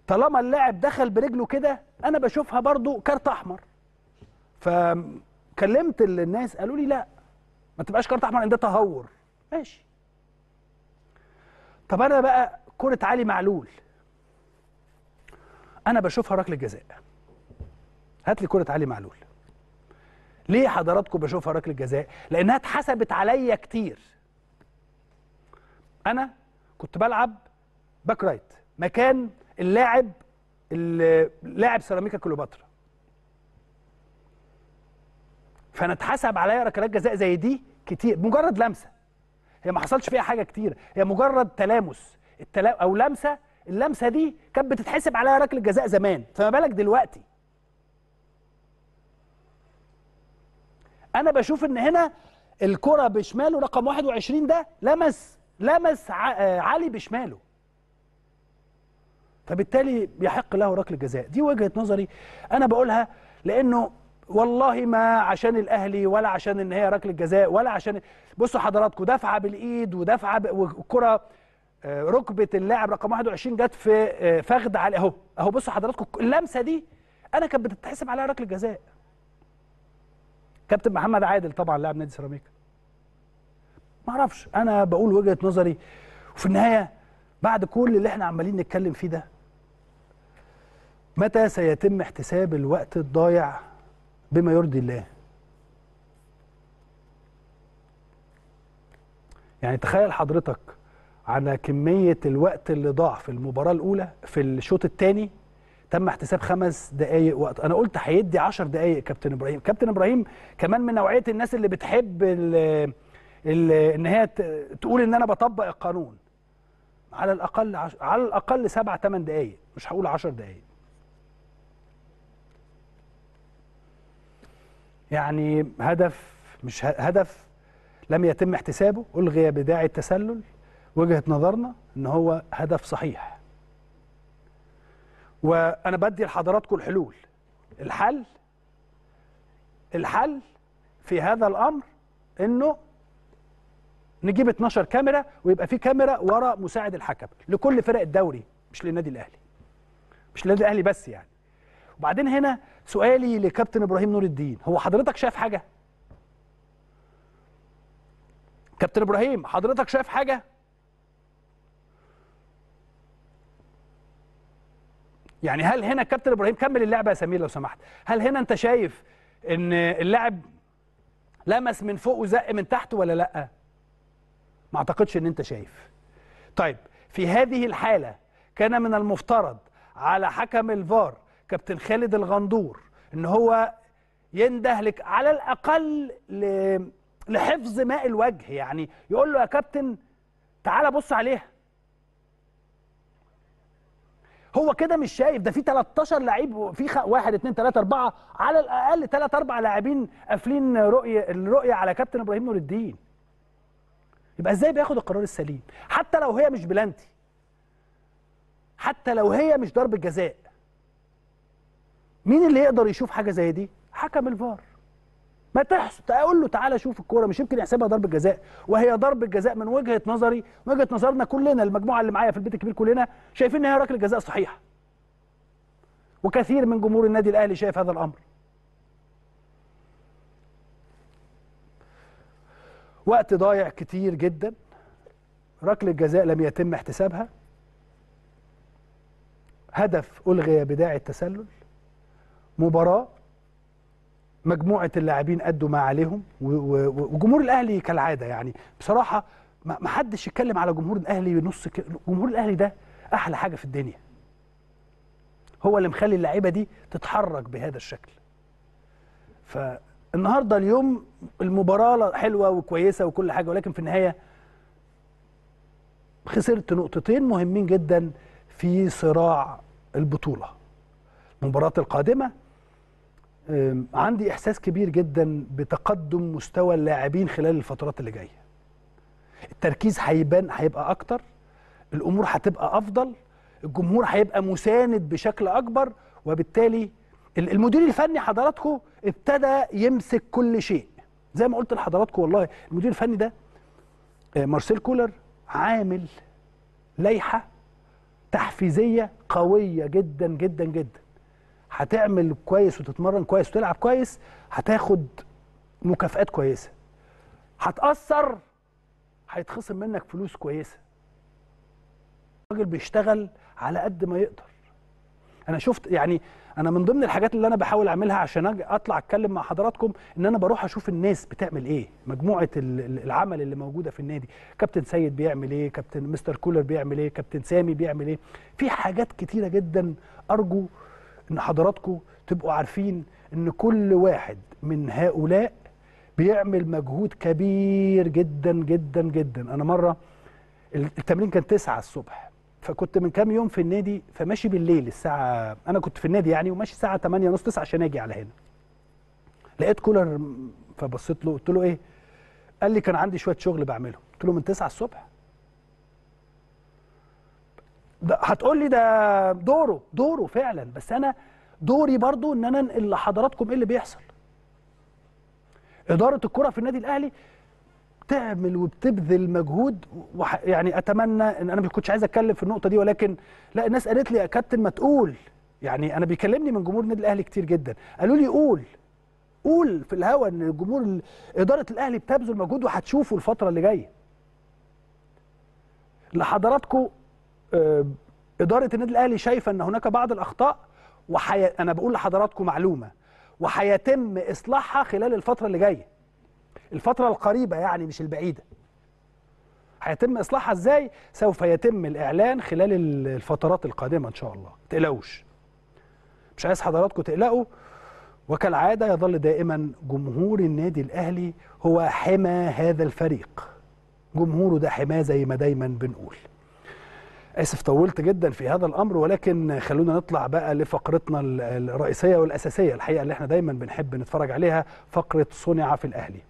طالما اللاعب دخل برجله كده أنا بشوفها برضو كارت أحمر. فكلمت ال- الناس قالوا لي لا ما تبقاش كارت أحمر ان ده تهور. ماشي. طب أنا بقى كرة علي معلول. أنا بشوفها ركله جزاء. هات لي كرة علي معلول. ليه حضراتكم بشوفها ركله جزاء؟ لأنها اتحسبت عليا كتير. أنا كنت بلعب back right مكان اللاعب لاعب سيراميكا كليوباترا. فأنا اتحسب عليا ركلات جزاء زي دي كتير مجرد لمسة. هي ما حصلش فيها حاجة كتير هي مجرد تلامس. التلا... أو لمسة اللمسة دي كانت بتتحسب عليها ركلة جزاء زمان. فما بالك دلوقتي. أنا بشوف إن هنا الكرة بشماله رقم 21 ده لمس لمس آه، علي بشماله. فبالتالي يحق له ركله جزاء دي وجهة نظري أنا بقولها لأنه والله ما عشان الأهلي ولا عشان إن هي ركله جزاء ولا عشان بصوا حضراتكم دفعة بالإيد ودفعة ب... والكرة آه، ركبة اللاعب رقم 21 جت في آه، فخذ علي أهو أهو بصوا حضراتكم اللمسة دي أنا كانت بتتحسب عليها ركله جزاء كابتن محمد عادل طبعا لاعب نادي سيراميكا. ما أعرفش أنا بقول وجهة نظري وفي النهاية بعد كل اللي إحنا عمالين نتكلم فيه ده متى سيتم احتساب الوقت الضايع بما يرضي الله؟ يعني تخيل حضرتك على كمية الوقت اللي ضاع في المباراة الأولى في الشوط الثاني تم احتساب خمس دقايق وقت. أنا قلت هيدي عشر دقايق كابتن إبراهيم. كابتن إبراهيم كمان من نوعية الناس اللي بتحب ال ال إن هي تقول إن أنا بطبق القانون. على الأقل عش... على الأقل سبع ثمان دقايق مش هقول عشر دقايق. يعني هدف مش هدف لم يتم احتسابه ألغي بداعي التسلل وجهة نظرنا إن هو هدف صحيح. وأنا بدي لحضراتكم الحلول. الحل الحل في هذا الأمر إنه نجيب 12 كاميرا ويبقى في كاميرا ورا مساعد الحكم لكل فرق الدوري مش للنادي الأهلي. مش للنادي الأهلي بس يعني. وبعدين هنا سؤالي لكابتن إبراهيم نور الدين هو حضرتك شايف حاجة؟ كابتن إبراهيم حضرتك شايف حاجة؟ يعني هل هنا كابتن إبراهيم كمل اللعبة يا سمير لو سمحت. هل هنا أنت شايف إن اللاعب لمس من فوق وزق من تحت ولا لأ؟ ما أعتقدش إن أنت شايف. طيب في هذه الحالة كان من المفترض على حكم الفار كابتن خالد الغندور إن هو ينده لك على الأقل. لحفظ ماء الوجه. يعني يقول له يا كابتن تعالى بص عليها. هو كده مش شايف. ده في 13 لعيب في خ... واحد اثنين ثلاثة أربعة على الأقل ثلاث أربع لاعبين قافلين رؤية الرؤية على كابتن إبراهيم نور الدين. يبقى إزاي بياخد القرار السليم؟ حتى لو هي مش بلانتي حتى لو هي مش ضربة جزاء. مين اللي يقدر يشوف حاجة زي دي؟ حكم الفار. ما تحس تقول له تعالى شوف الكورة مش يمكن يحسبها ضربة جزاء. وهي ضربة جزاء من وجهة نظري وجهة نظرنا كلنا المجموعة اللي معايا في البيت الكبير كلنا شايفين إن هي ركله جزاء صحيحة. وكثير من جمهور النادي الأهلي شايف هذا الأمر. وقت ضايع كتير جدا. ركلة جزاء لم يتم احتسابها. هدف ألغي بداعي التسلل. مباراة مجموعة اللاعبين أدوا ما عليهم وجمهور الأهلي كالعادة يعني. بصراحة ما حدش يتكلم على جمهور الأهلي نص ك... جمهور الأهلي ده أحلى حاجة في الدنيا. هو اللي مخلي اللعيبة دي تتحرك بهذا الشكل. فالنهاردة اليوم المباراة حلوة وكويسة وكل حاجة ولكن في النهاية خسرت نقطتين مهمين جدا في صراع البطولة. المباراة القادمة عندي إحساس كبير جدا بتقدم مستوى اللاعبين خلال الفترات اللي جاية. التركيز هيبان هيبقى أكتر الأمور هتبقى أفضل الجمهور هيبقى مساند بشكل أكبر وبالتالي المدير الفني حضراتكم ابتدى يمسك كل شيء. زي ما قلت لحضراتكم والله المدير الفني ده مارسيل كولر عامل لائحة تحفيزية قوية جدا جدا جدا. هتعمل كويس وتتمرن كويس وتلعب كويس هتاخد مكافآت كويسة. هتأثر هيتخصم منك فلوس كويسة. الراجل بيشتغل على قد ما يقدر. أنا شفت يعني أنا من ضمن الحاجات اللي أنا بحاول أعملها عشان أطلع أتكلم مع حضراتكم إن أنا بروح أشوف الناس بتعمل إيه مجموعة العمل اللي موجودة في النادي. كابتن سيد بيعمل إيه كابتن مستر كولر بيعمل إيه كابتن سامي بيعمل إيه. في حاجات كتيرة جدا أرجو إن حضراتكم تبقوا عارفين إن كل واحد من هؤلاء بيعمل مجهود كبير جدا جدا جدا. أنا مرة التمرين كان 9 الصبح فكنت من كام يوم في النادي فماشي بالليل الساعة أنا كنت في النادي يعني وماشي الساعة 8 ونص 9 عشان أجي على هنا. لقيت كولر فبصيت له قلت له إيه؟ قال لي كان عندي شوية شغل بعمله. قلت له من 9 الصبح؟ هتقول لي ده دوره دوره فعلا بس أنا دوري برضو إن أنا انقل لحضراتكم إيه اللي بيحصل. إدارة الكرة في النادي الأهلي بتعمل وبتبذل مجهود يعني أتمنى إن أنا ما كنتش عايز أتكلم في النقطة دي ولكن لا الناس قالت لي يا كابتن ما تقول. يعني أنا بيكلمني من جمهور النادي الأهلي كتير جدا. قالوا لي قول قول في الهوا إن الجمهور إدارة الأهلي بتبذل مجهود وهتشوفوا الفترة اللي جاية. لحضراتكم إدارة النادي الأهلي شايفة إن هناك بعض الأخطاء وحي... أنا بقول لحضراتكم معلومة وهيتم إصلاحها خلال الفترة اللي جاية. الفترة القريبة يعني مش البعيدة. هيتم إصلاحها إزاي؟ سوف يتم الإعلان خلال الفترات القادمة إن شاء الله. تقلقوش مش عايز حضراتكم تقلقوا. وكالعادة يظل دائما جمهور النادي الأهلي هو حمى هذا الفريق. جمهوره ده حماة زي ما دايما بنقول. آسف طولت جدا في هذا الأمر ولكن خلونا نطلع بقى لفقرتنا الرئيسية والأساسية الحقيقة اللي إحنا دايما بنحب نتفرج عليها فقرة صنع في الأهلي.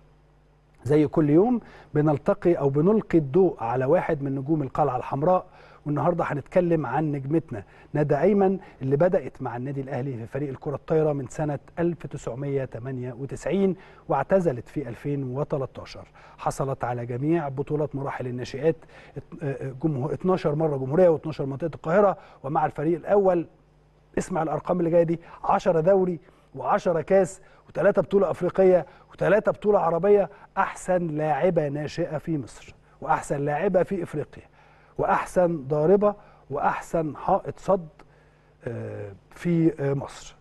زي كل يوم بنلتقي أو بنلقي الضوء على واحد من نجوم القلعة الحمراء والنهارده هنتكلم عن نجمتنا ندى أيمن اللي بدأت مع النادي الأهلي في فريق الكرة الطايرة من سنة 1998 واعتزلت في 2013 حصلت على جميع بطولات مراحل الناشئات 12 مرة جمهورية و12 منطقة القاهرة ومع الفريق الأول اسمع الأرقام اللي جاية دي 10 دوري و10 كاس وثلاثه بطولة أفريقية وثلاثه بطولة عربية أحسن لاعبة ناشئة في مصر وأحسن لاعبة في إفريقيا. وأحسن ضاربة وأحسن حائط صد آه، في آه، مصر.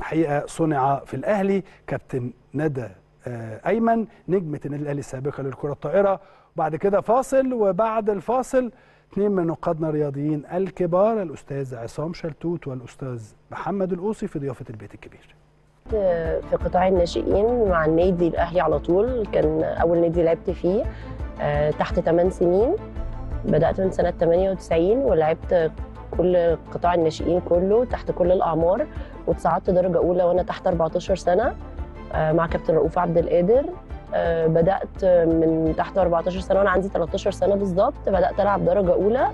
حقيقة صنع في الأهلي كابتن ندى آه، أيمن نجمه النادي الأهلي السابقة للكرة الطائرة. وبعد كده فاصل وبعد الفاصل اثنين من نقادنا الرياضيين الكبار الأستاذ عصام شلتوت والأستاذ محمد القوسي في ضيافة البيت الكبير. في قطاع الناشئين مع النادي الأهلي على طول كان أول نادي لعبت فيه تحت 8 سنين. بدأت من سنة 98 ولعبت كل قطاع الناشئين كله تحت كل الأعمار وتصعدت درجة أولى وأنا تحت 14 سنة آه، مع كابتن رؤوف عبد القادر. آه، بدأت من تحت 14 سنة وأنا عندي 13 سنة بالظبط بدأت ألعب درجة أولى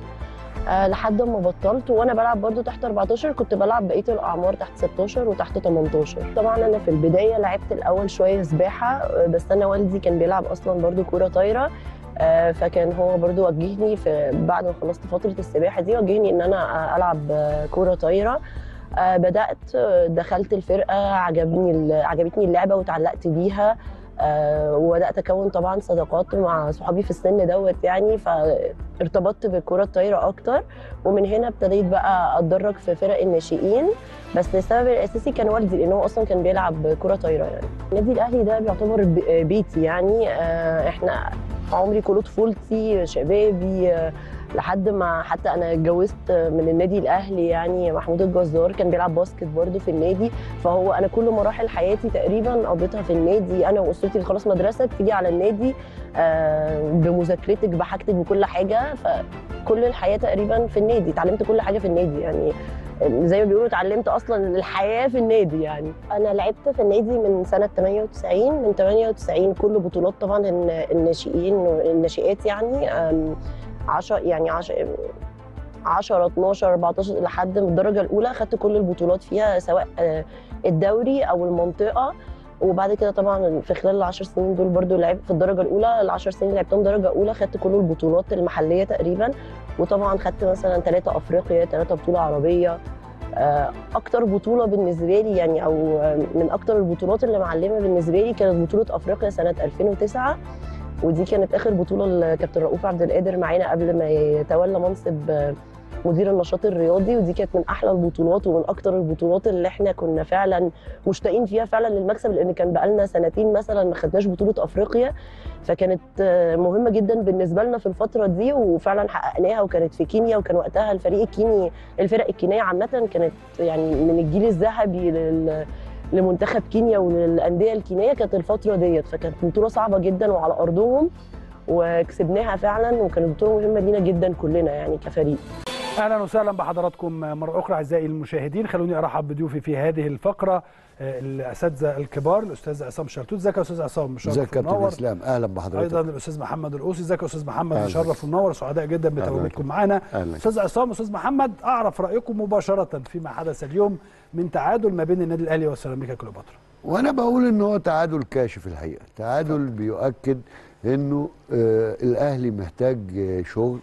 آه، لحد ما بطلت. وأنا بلعب برضو تحت 14 كنت بلعب بقية الأعمار تحت 16 وتحت 18 طبعا أنا في البداية لعبت الأول شوية سباحة آه، بس أنا والدي كان بيلعب أصلا برضو كورة طايرة. آه، فكان هو برضو وجهني في بعد ما خلصت فترة السباحة دي وجهني إن أنا آه، ألعب آه، كورة طايرة. آه، بدأت آه، دخلت الفرقة عجبني عجبتني اللعبة وتعلقت بيها. آه، وبدأت أكون طبعا صداقات مع صحابي في السن دوت يعني فارتبطت بالكره الطايرة أكتر. ومن هنا ابتديت بقى أتدرج في فرق الناشئين. بس السبب الأساسي كان والدي لأن هو أصلا كان بيلعب كرة طايرة يعني. النادي الأهلي ده بيعتبر بيتي يعني. آه، إحنا عمري كله طفولتي شبابي آه، لحد ما حتى أنا اتجوزت من النادي الأهلي يعني. محمود الجزار كان بيلعب باسكت برضه في النادي. فهو أنا كل مراحل حياتي تقريبا قضيتها في النادي. أنا وأسرتي بنخلص مدرسة بتيجي على النادي آه، بمذاكرتك بحاجتك بكل حاجة. فكل الحياة تقريبا في النادي. اتعلمت كل حاجة في النادي يعني. زي ما بيقولوا اتعلمت أصلا الحياة في النادي يعني. أنا لعبت في النادي من سنة 98 من 98 كل بطولات طبعا الن- الناشئين والناشئات يعني 10 يعني 10 10 12 14 لحد الدرجة الأولى خدت كل البطولات فيها سواء آه، الدوري أو المنطقة. وبعد كده طبعا في خلال العشر سنين دول برضو لعبت في الدرجة الأولى العشر سنين لعبتهم درجة أولى خدت كل البطولات المحلية تقريبا وطبعا خدت مثلا ثلاثة أفريقيا ثلاثة بطولة عربية. آه، أكتر بطولة بالنسبة لي يعني أو من أكتر البطولات اللي معلمة بالنسبة لي كانت بطولة أفريقيا سنة 2009 ودي كانت آخر بطولة لكابتن رؤوف عبد القادر معانا قبل ما يتولى منصب مدير النشاط الرياضي ودي كانت من أحلى البطولات ومن أكتر البطولات اللي إحنا كنا فعلا مشتاقين فيها فعلا للمكسب لأن كان بقالنا سنتين مثلا ما خدناش بطولة أفريقيا. فكانت آه، مهمة جدا بالنسبة لنا في الفترة دي وفعلا حققناها وكانت في كينيا وكان وقتها الفريق الكيني الفرق الكينية عامة كانت يعني من الجيل الذهبي لل لمنتخب كينيا وللأندية الكينية كانت الفترة ديت. فكانت بطولة صعبة جدا وعلى أرضهم وكسبناها فعلا وكانت بطولة مهمة لينا جدا كلنا يعني كفريق. أهلا وسهلا بحضراتكم مرة أخرى أعزائي المشاهدين. خلوني أرحب بضيوفي في هذه الفقرة آه، الاساتذه الكبار الاستاذ عصام شرتوت. ازيك يا أستاذ عصام؟ مشرف ازيك يا كابتن. اسلام أهلا بحضرتك. أيضا الأستاذ محمد القوسي ازيك يا أستاذ محمد. مشرف ومنور سعداء جدا بتواجدكم معانا. أستاذ عصام أستاذ محمد أعرف رأيكم مباشرة فيما حدث اليوم من تعادل ما بين النادي الأهلي وسيراميكا كليوباترا. وأنا بقول إن هو تعادل كاشف الحقيقة. تعادل بيؤكد إنه آه الأهلي محتاج آه شغل.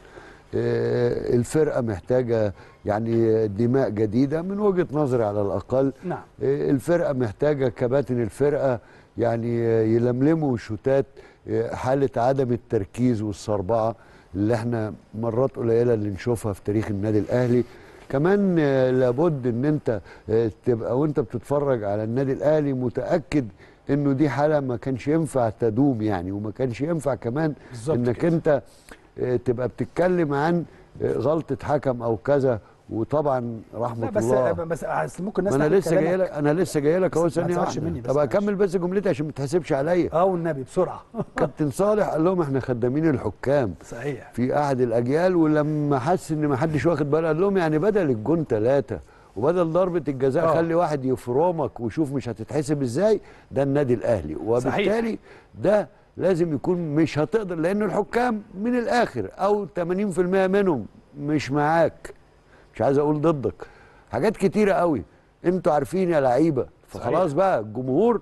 الفرقة محتاجة يعني دماء جديدة من وجهة نظري على الأقل. نعم. آه الفرقة محتاجة كباتن الفرقة يعني آه يلملموا شوتات آه حالة عدم التركيز والصربعة اللي إحنا مرات قليلة اللي نشوفها في تاريخ النادي الأهلي. كمان آه، لابد إن أنت آه، تبقى وأنت بتتفرج على النادي الأهلي متأكد إنه دي حالة ما كانش ينفع تدوم يعني وما كانش ينفع كمان إنك كده. أنت آه، تبقى بتتكلم عن آه، غلطة حكم أو كذا وطبعا رحمة لا بس الله. بس أصل ممكن الناس أنا لسه جاي. لك أنا لسه جاي لك أهو بس ثانية واحدة. بس طب. أكمل بس جملتي عشان ما تحسبش عليا. آه والنبي بسرعة. كابتن صالح قال لهم إحنا خدامين الحكام صحيح. في أحد الأجيال ولما حس إن ما حدش واخد باله قال لهم يعني بدل الجون ثلاثة وبدل ضربة الجزاء آه. خلي واحد يفرمك وشوف مش هتتحسب إزاي ده النادي الأهلي. وبالتالي ده لازم يكون مش هتقدر لأن الحكام من الآخر أو 80% منهم مش معاك. مش عايز أقول ضدك. حاجات كتيرة قوي. أنتوا عارفين يا لعيبة. فخلاص بقى الجمهور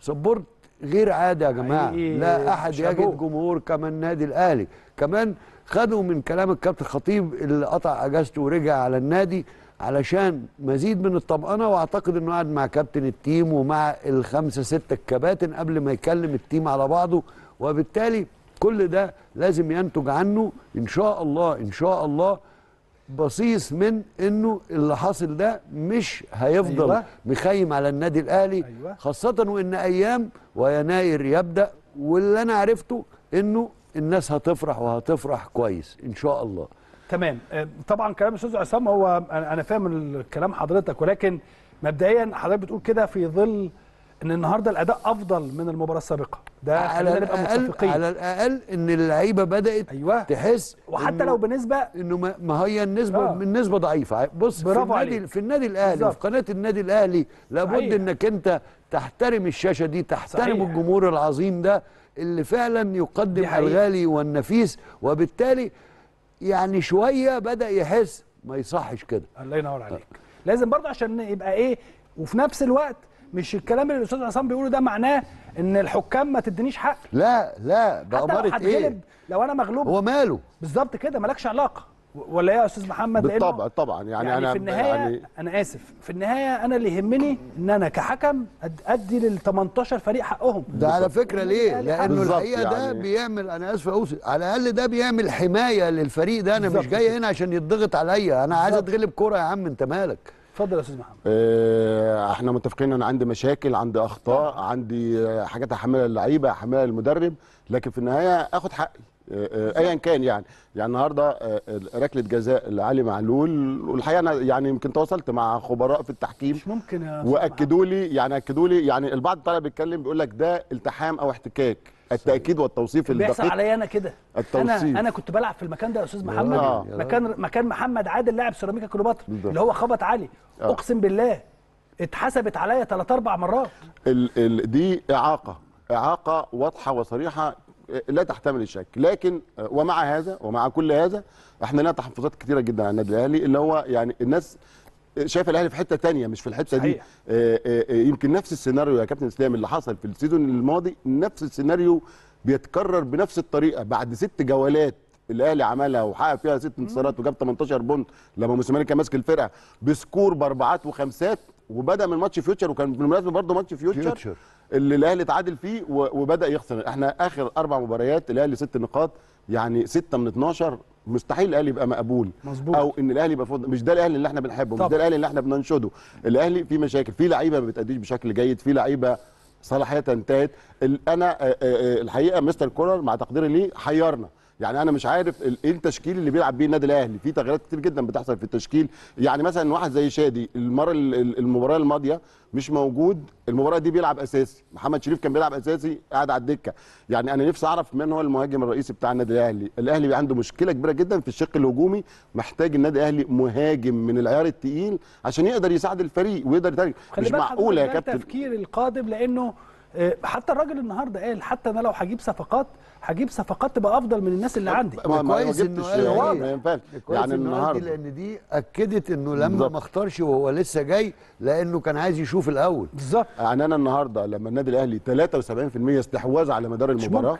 سبورت غير عادي يا جماعة. لا أحد. يجد جمهور كما النادي الأهلي. كمان خدوا من كلام الكابتن خطيب اللي قطع أجازته ورجع على النادي. علشان مزيد من الطمأنة وأعتقد إنه قاعد مع كابتن ال team ومع الخمسة ستة الكباتن قبل ما يكلم ال team على بعضه وبالتالي كل ده لازم ينتج عنه إن شاء الله إن شاء الله بصيص من إنه اللي حاصل ده مش هيفضل أيوة. مخيم على النادي الأهلي أيوة. خاصة وإن أيام ويناير يبدأ واللي أنا عرفته إنه الناس هتفرح وهتفرح كويس إن شاء الله تمام آه، طبعا كلام الأستاذ عصام هو أنا فاهم الكلام حضرتك ولكن مبدئيا حضرتك بتقول كده في ظل إن النهارده الأداء أفضل من المباراة السابقة ده على الأقل متفقين على الأقل إن اللعيبة بدأت أيوه تحس وحتى لو بنسبة إنه ما هي النسبة آه. النسبة ضعيفة بص في النادي عليك. في النادي الأهلي. وفي قناة النادي الأهلي لابد صحيح. إنك أنت تحترم الشاشة دي تحترم صحيح. الجمهور العظيم ده اللي فعلا يقدم. الغالي والنفيس وبالتالي يعني شوية بدأ يحس ما يصحش كده. الله ينور عليك. لازم برضه عشان يبقى إيه وفي نفس الوقت مش الكلام اللي الأستاذ عصام بيقوله ده معناه إن الحكام ما تدينيش حق. لا لا بأمارة إيه؟ لو أنا مغلوب. هو ماله؟ بالظبط كده مالكش علاقة. ولا إيه يا أستاذ محمد؟ لأنه بالطبع طبعا. يعني, يعني, أنا في النهاية يعني أنا آسف. في النهاية أنا اللي يهمني إن أنا كحكم أدي لل 18 فريق حقهم. ده على فكرة ليه؟ لأنه بالظبط الحقيقة ده يعني. بيعمل أنا آسف على الأقل ده بيعمل حماية للفريق ده. أنا مش جاي. هنا عشان يتضغط عليا. أنا عايز أتغلب كورة يا عم أنت مالك؟ اتفضل يا أستاذ محمد. آه، إحنا متفقين إن عندي مشاكل عندي أخطاء عندي حاجات احملها اللعيبة احملها المدرب. لكن في النهاية آخد حقي. ايا كان يعني. يعني النهارده آه، آه، ركلة جزاء لعلي معلول والحقيقة أنا يعني يمكن تواصلت مع خبراء في التحكيم. مش ممكن وأكدوا لي يعني أكدوا لي يعني البعض طالع بيتكلم بيقول لك ده التحام أو احتكاك. التأكيد والتوصيف بيحصل الدقيق عليا أنا كده. أنا التوصيف. أنا كنت بلعب في المكان ده يا أستاذ محمد. آه. مكان مكان محمد عادل لاعب سيراميكا كليوباترا. اللي هو خبط علي. آه. أقسم بالله اتحسبت عليا ثلاث أربع مرات. ال ال دي إعاقة. إعاقة واضحة وصريحة لا تحتمل الشك لكن ومع هذا ومع كل هذا إحنا لنا تحفظات كثيره جدا على النادي الأهلي اللي هو يعني الناس شايفة الأهلي في حتة تانية مش في الحتة دي صحيح. آه، آه، آه، يمكن نفس السيناريو يا كابتن إسلام اللي حصل في ال season الماضي نفس السيناريو بيتكرر بنفس الطريقة بعد ست جولات الأهلي عملها وحقق فيها ست انتصارات وجاب 18 point لما موسيماني كان ماسك الفرقة ب score بأربعات وخمسات وبدأ من ماتش فيوتشر وكان بالمناسبة برضه ماتش فيوتشر, فيوتشر. اللي الاهلي اتعادل فيه وبدأ يخسر إحنا اخر أربع مباريات الاهلي ست نقاط يعني ستة من 12 مستحيل الاهلي يبقى مقبول مظبوط. أو إن الأهلي يبقى فوضى. مش ده الأهلي اللي إحنا بنحبه مش. ده الأهلي اللي إحنا بننشده الأهلي فيه مشاكل فيه لعيبة ما بتأديش بشكل جيد فيه لعيبة صلاحيتها انتهت أنا آه، آه، الحقيقة مستر كولر مع تقديري ليه حيرنا يعني أنا مش عارف إيه التشكيل اللي بيلعب بيه النادي الاهلي. في تغييرات كتير جدا بتحصل في التشكيل. يعني مثلا واحد زي شادي المرة ال- ال- المباراة الماضية مش موجود المباراة دي بيلعب أساسي. محمد شريف كان بيلعب أساسي قاعد على الدكة. يعني أنا نفسي أعرف من هو المهاجم الرئيسي بتاع النادي الأهلي. الأهلي عنده مشكلة كبيرة جدا في الشق الهجومي محتاج النادي الأهلي مهاجم من العيار التقيل عشان يقدر يساعد الفريق ويقدر. خلي مش معقوله يا كابتن؟ التفكير القادم لأنه حتى الراجل النهارده قال حتى أنا لو هجيب صفقات هجيب صفقات تبقى افضل من الناس اللي عندي. ما- كويس جبتش- إنه قال ما إيه؟ ينفعش كويس يعني النهارده. لأن دي أكدت إنه لما. ما اختارش وهو لسه جاي لأنه كان عايز يشوف الأول. بالظبط. يعني أنا النهارده لما النادي الأهلي 73% استحواذ على مدار المباراة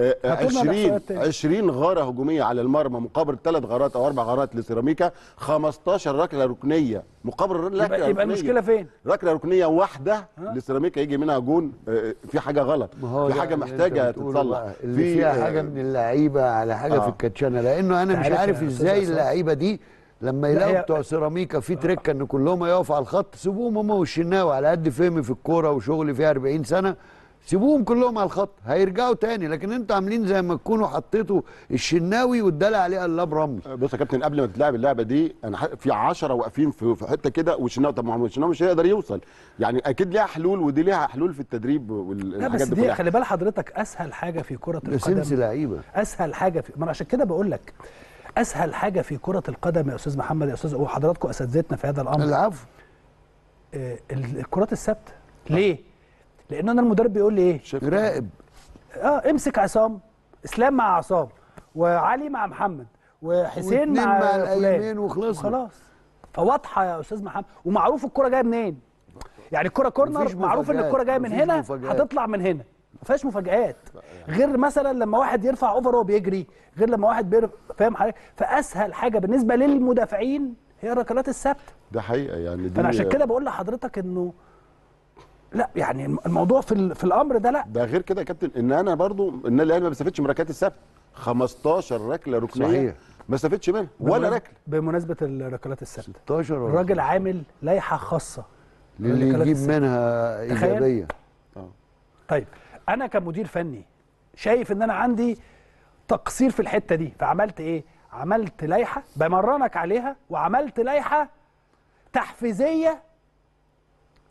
ممكن. آه، آه، هاتوا لنا 20 الإحصائيات تاني. 20 غارة هجومية على المرمى مقابل ثلاث غارات أو أربع غارات لسيراميكا 15 ركلة ركنية مقابل ركلة يبقى, ركنية. يبقى المشكلة فين؟ ركلة ركنية واحدة لسيراميكا يجي منها جون آه، في حاجة غلط في حاجة محتاجة تتصلح في فيها آه، حاجة من اللعيبة على حاجة آه. في الكاتشانه لأنه أنا مش عارف إزاي. اللعيبة دي لما لا، يلاقوا بتوع سيراميكا في تركه إن كلهم يقفوا على الخط سيبوهم هم والشناوي على قد فهمي في الكورة وشغلي فيها 40 سنة سيبوهم كلهم على الخط هيرجعوا تاني لكن أنتوا عاملين زي ما تكونوا حطيتوا الشناوي وادالي عليه قلاب رمل. بص يا كابتن قبل ما تتلعب اللعبة دي أنا ح- في 10 واقفين في حتة كده والشناوي طب ما هو الشناوي مش هيقدر يوصل. يعني أكيد ليها حلول ودي ليها حلول في التدريب لا والحاجات بس دي دي كلها. خلي بال حضرتك أسهل حاجة في كرة القدم. لعيبة. أسهل حاجة في ما أنا عشان كده بقول لك أسهل حاجة في كرة القدم يا أستاذ محمد يا أستاذ وحضراتكم أساتذتنا في هذا الأمر. العفو. آه، ال- الكرات الثابتة. ليه؟ لأن أنا المدرب بيقول لي إيه؟ راقب آه امسك عصام. اسلام مع عصام. وعلي مع محمد. وحسين مع, مع وخلصنا. وخلاص فواضحة يا أستاذ محمد. ومعروف الكرة جاية منين؟ يعني الكره كورنر معروف إن الكرة جاية من هنا. هتطلع من هنا. ما فيهاش مفاجآت. غير مثلا لما واحد يرفع أوفر وهو بيجري. غير لما واحد بيرفع فاهم حضرتك فأسهل حاجة بالنسبة للمدافعين هي الركلات الثابتة. ده حقيقة يعني دي فأنا عشان كده بقول لحضرتك إنه لا يعني الموضوع في ال- في الأمر ده لا. ده غير كده يا كابتن إن أنا برضو النادي الاهلي ما بيستفدش من ركلات السبت. 15 ركلة ركنية صحيح. ما استفدش منها ولا بمناسبة- ركلة. بمناسبة الركلات الثابته 16 ولا الراجل عامل لائحة خاصة. اللي الركلات يجيب. منها. إيجابية. طيب أنا كمدير فني شايف إن أنا عندي تقصير في الحتة دي. فعملت إيه؟ عملت لائحة بمرنك عليها وعملت لائحة تحفيزية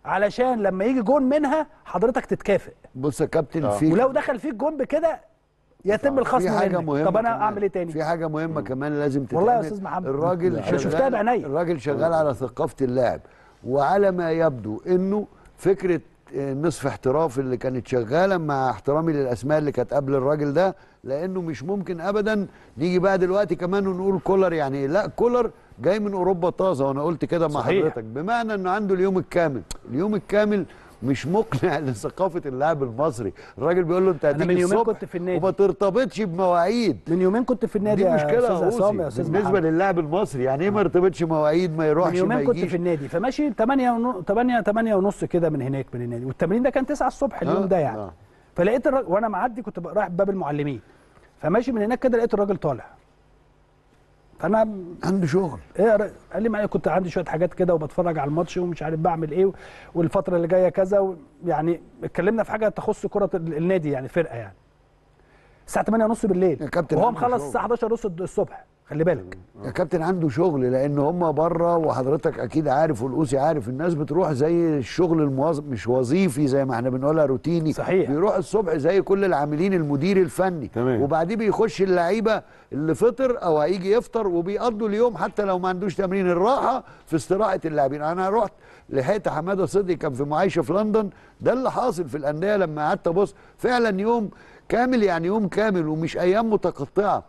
علشان لما يجي جون منها حضرتك تتكافئ بص يا كابتن آه. في ولو دخل فيك جون بكده يتم الخصم في حاجة منك. مهمة طب أنا. أعمل إيه تاني في حاجة مهمة كمان لازم تتعمل والله يا أستاذ محمد. الراجل أنا شفتها بعينيا. الراجل شغال على ثقافة اللاعب وعلى ما يبدو إنه فكرة آه، نصف احتراف اللي كانت شغالة مع احترامي للأسماء اللي كانت قبل الراجل ده لأنه مش ممكن ابدا نيجي بقى دلوقتي كمان ونقول كولر يعني إيه؟ لا كولر جاي من أوروبا طازة وأنا قلت كده مع صحيح. حضرتك. بمعنى إنه عنده اليوم الكامل. اليوم الكامل مش مقنع لثقافة اللاعب المصري. الراجل بيقول له أنت هتيجي من يومين كنت في النادي. وما ترتبطش بمواعيد. من يومين كنت في النادي دي يا مشكلة عصام يا أستاذ بالنسبة. للاعب المصري يعني إيه ما يرتبطش مواعيد ما يروحش من يومين ما كنت في النادي. فماشي 8 ونص 8 8 ونص كده من هناك من النادي. والتمرين ده كان 9 الصبح اليوم آه، ده يعني. آه. فلقيت الراجل وأنا معدي كنت رايح باب المعلمين. فماشي من هناك كده لقيت الراجل طالع. فانا عنده شغل إيه؟ قال لي معايا كنت عندي شوية حاجات كده وبتفرج على الماتش ومش عارف بعمل إيه والفترة اللي جاية كذا و- يعني اتكلمنا في حاجة تخص كرة ال- النادي يعني فرقة يعني الساعة 8 ونص بالليل يا كابتن وهو مخلص. الساعة 11 ونص الصبح خلي بالك. يا كابتن عنده شغل لأن هم بره وحضرتك أكيد عارف والقوسي عارف الناس بتروح زي الشغل الموظف مش وظيفي زي ما إحنا بنقولها روتيني. صحيح. بيروح الصبح زي كل العاملين المدير الفني. تمام. وبعدين بيخش اللعيبة اللي فطر أو هيجي يفطر وبيقضوا اليوم حتى لو ما عندوش تمرين الراحة في استراحة اللاعبين. أنا رحت لحقت حمادة صدقي كان في معايشة في لندن. ده اللي حاصل في الأندية لما قعدت أبص. فعلا يوم كامل يعني يوم كامل ومش أيام متقطعة.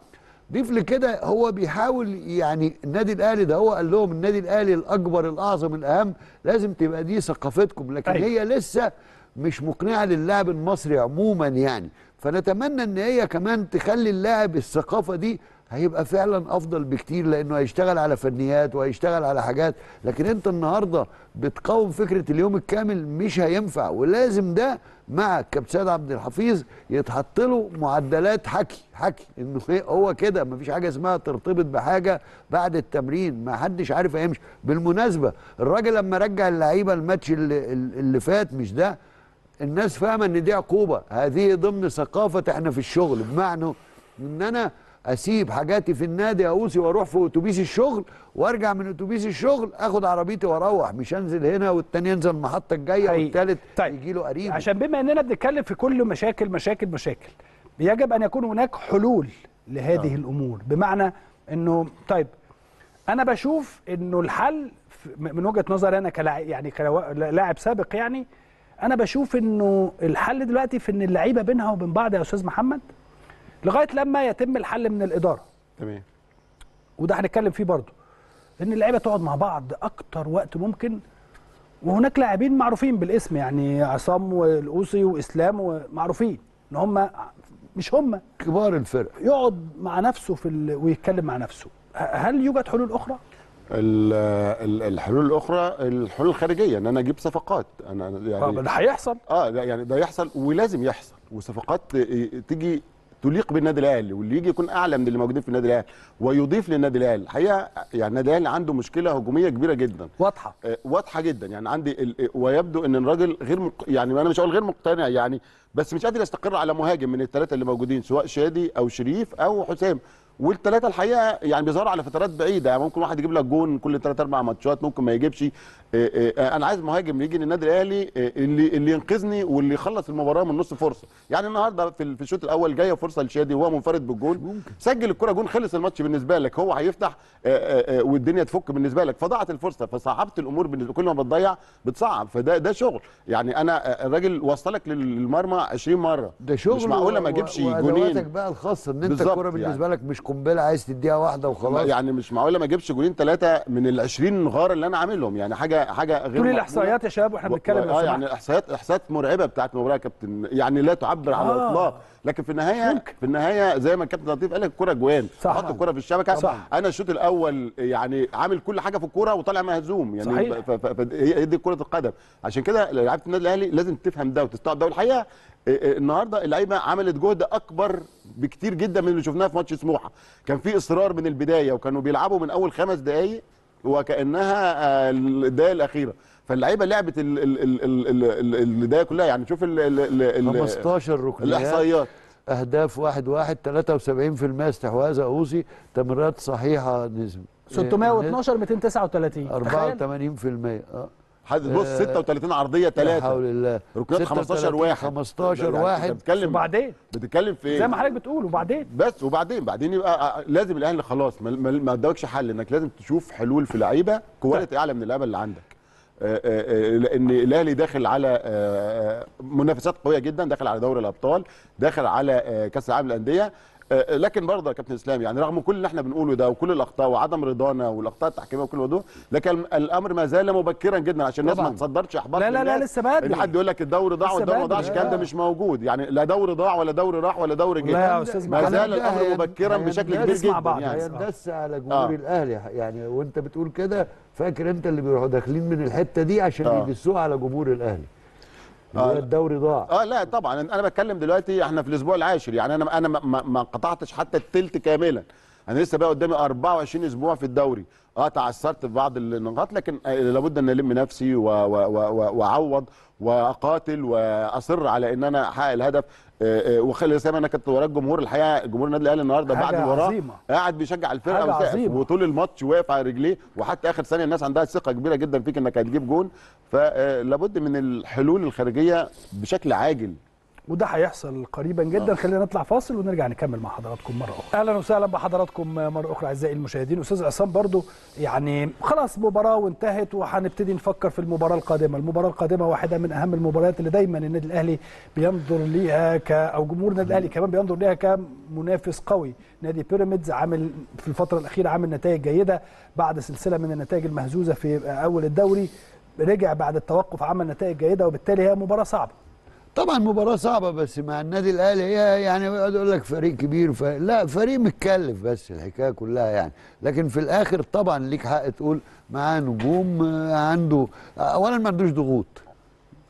ضيف لكده هو بيحاول يعني النادي الأهلي ده هو قال لهم النادي الأهلي الأكبر الأعظم الأهم لازم تبقى دي ثقافتكم. لكن أيوة. هي لسه مش مقنعة للاعب المصري عموما يعني. فنتمنى إن هي كمان تخلي اللاعب الثقافة دي هيبقى فعلا أفضل بكتير لأنه هيشتغل على فنيات وهيشتغل على حاجات. لكن أنت النهارده بتقاوم فكرة اليوم الكامل مش هينفع ولازم ده مع كابتن سيد عبد الحفيظ يتحط له معدلات حكي حكي. إنه إيه هو كده مفيش حاجة اسمها ترتبط بحاجة بعد التمرين ما حدش عارف هيمشي. بالمناسبة الراجل لما رجع اللعيبة الماتش اللي, اللي فات مش ده؟ الناس فاهمة إن دي عقوبة. هذه ضمن ثقافة إحنا في الشغل. بمعنى إن أنا اسيب حاجاتي في النادي اوصي وأروح في اتوبيس الشغل وارجع من اتوبيس الشغل اخد عربيتي وأروح مش انزل هنا والتاني ينزل المحطة الجاية. والتالت طيب. يجي له قريب عشان بما اننا بنتكلم في كل مشاكل مشاكل مشاكل يجب ان يكون هناك حلول لهذه الأمور بمعنى انه طيب أنا بشوف انه الحل من وجهة نظري أنا كلاعب يعني كلاعب سابق يعني أنا بشوف انه الحل دلوقتي في ان اللعيبة بينها وبين بعض يا أستاذ محمد لغاية لما يتم الحل من الإدارة. تمام. وده هنتكلم فيه برضه. إن اللعيبة تقعد مع بعض أكتر وقت ممكن وهناك لاعبين معروفين بالاسم يعني عصام والقوسي وإسلام ومعروفين إن هم مش هم. كبار الفرق. يقعد مع نفسه في ال... ويتكلم مع نفسه. هل يوجد حلول أخرى؟ ال- ال- الحلول الأخرى الحلول الخارجية إن أنا أجيب صفقات. أنا أنا آه، يعني ده هيحصل. آه لا يعني ده يحصل ولازم يحصل. وصفقات تيجي تليق بالنادي الاهلي واللي يجي يكون اعلى من اللي موجودين في النادي الاهلي ويضيف للنادي الاهلي. الحقيقة يعني النادي الاهلي عنده مشكلة هجومية كبيرة جدا. واضحة. آه، واضحة جدا. يعني عندي ال- ويبدو إن الراجل غير مق... يعني أنا مش هقول غير مقتنع يعني بس مش قادر يستقر على مهاجم من الثلاثه اللي موجودين سواء شادي أو شريف أو حسام. والثلاثه الحقيقة يعني بيظهروا على فترات بعيدة. يعني ممكن واحد يجيب لك جون كل ثلاث أربع ماتشات ممكن ما يجيبش. أنا عايز مهاجم يجي للنادي الأهلي آه، اللي اللي ينقذني واللي يخلص المباراه من نص فرصة. يعني النهارده في ال- في الشوط الأول جاية فرصة لشادي وهو منفرد بالجون. سجل الكرة جون خلص الماتش بالنسبة لك. هو هيفتح آه، آه، آه، والدنيا تفك بالنسبة لك. فضاعت الفرصة فصعبت الأمور بالنسبة كل ما بتضيع بتصعب. فده ده شغل. يعني أنا آه، الراجل وصلك للمرمى 20 مرة. ده شغل مش معقوله ما أجيبش جونين. بقى الخاصة إن أنت الكوره بالنسبة لك مش قنبلة عايز تديها واحدة وخلاص. يعني مش معقوله ما أجيبش جولين ثلاثة من ال 20 غارة اللي أنا عاملهم. يعني حاجة حاجة حاجة غير مقبولة. الإحصائيات يا شباب وإحنا بنتكلم آه. يعني احصائيات إحصائيات مرعبة بتاعت المباراه يا كابتن يعني لا تعبر على آه. الإطلاق لكن في النهايه في النهاية زي ما الكابتن لطيف قال لك الكوره جوان. حط الكوره في الشبكة صح. أنا الشوط الأول يعني عامل كل حاجة في الكورة وطالع مهزوم يعني هي دي كرة القدم عشان كده لعيبة النادي الأهلي لازم تفهم ده وتستوعب ده والحقيقة آه، آه، النهارده اللعيبة عملت جهد أكبر بكتير جدا من اللي شفناه في ماتش سموحة كان في إصرار من البداية وكانوا بيلعبوا من أول خمس دقائق وكانها آه، الدقائق الاخيره فاللعيبه لعبت ال- ال- ال- ال- ال- ال- الدقائق كلها يعني شوف ال- ال- ال- 15 ركنيات الاحصائيات اهداف واحد واحد 73% استحواذ اوسي تمريرات صحيحه نسبه 612 239 تخيل 84% آه حد بص آه، 36 عرضية لا ثلاثة حول الله. ركنات 15 36 واحد. 15 يعني واحد. بتتكلم وبعدين؟ بتتكلم في إيه؟ زي ما حضرتك بتقول وبعدين؟ بس وبعدين بعدين يبقى آه، لازم الأهلي خلاص ما- ما ما قدامكش حل انك لازم تشوف حلول في لعيبة كواليتي أعلى من اللعيبة اللي عندك. آه، آه، آه، لأن الأهلي داخل على آه، آه، منافسات قوية جدا داخل على دوري الأبطال داخل على آه، كأس العالم للأندية. آه، لكن برضه يا كابتن اسلام يعني رغم كل اللي إحنا بنقوله ده وكل الاخطاء وعدم رضانا والأخطاء التحكيمية وكل ده لكن الأمر ما زال مبكرا جدا عشان الناس ما. تصدرش أحباط لا، لا، لا، لسه بدري. حد يقول لك الدوري ضاع والدوري ما. ضاعش الكلام ده لا. مش موجود يعني لا دوري ضاع ولا دوري راح ولا دوري جه لا يا أستاذ ما زال الأمر مبكرا بشكل كبير جدا بعض. يعني هيندس على جمهور آه. الأهلي يعني وأنت بتقول كده فاكر أنت اللي بيروحوا داخلين من الحتة دي عشان آه. يدسوها على جمهور الأهلي آه. الدوري ضاع. آه لا طبعا. أنا بتكلم دلوقتي إحنا في الأسبوع العاشر. يعني أنا أنا ما, ما- قطعتش حتى التلت كاملا. أنا لسه بقى قدامي 24 أسبوع في الدوري. آه تعثرت في بعض النقاط لكن آه لابد أن ألم نفسي وأعوض وأقاتل وأصر على إن أنا أحقق الهدف. وخلي زي ما أنا كنت وراك جمهور الحقيقة جمهور النادي الأهلي النهارده بعد المباراه. قاعد بيشجع الفرقة. وطول الماتش واقف على رجليه وحتى آخر ثانية الناس عندها ثقة كبيرة جدا فيك إنك هتجيب جون فلابد من الحلول الخارجية بشكل عاجل وده هيحصل قريبا جدا. خلينا نطلع فاصل ونرجع نكمل مع حضراتكم مرة أخرى. أهلا وسهلا بحضراتكم مرة أخرى أعزائي المشاهدين. أستاذ عصام برضو يعني خلاص مباراة وانتهت وهنبتدي نفكر في المباراة القادمة. المباراة القادمة واحدة من أهم المباريات اللي دايما النادي الأهلي بينظر ليها ك أو جمهور النادي الأهلي كمان بينظر ليها كمنافس قوي. نادي بيراميدز عامل في الفترة الأخيرة عامل نتائج جيدة بعد سلسلة من النتائج المهزوزة في أول الدوري. رجع بعد التوقف عمل نتائج جيدة وبالتالي هي مباراة صعبة. طبعا مباراة صعبة بس مع النادي الأهلي هي يعني بيقعد يقول لك فريق كبير ف... لا فريق متكلف بس الحكاية كلها يعني. لكن في الآخر طبعا ليك حق تقول معاه نجوم آه، عنده أولا ما عندوش ضغوط. آه،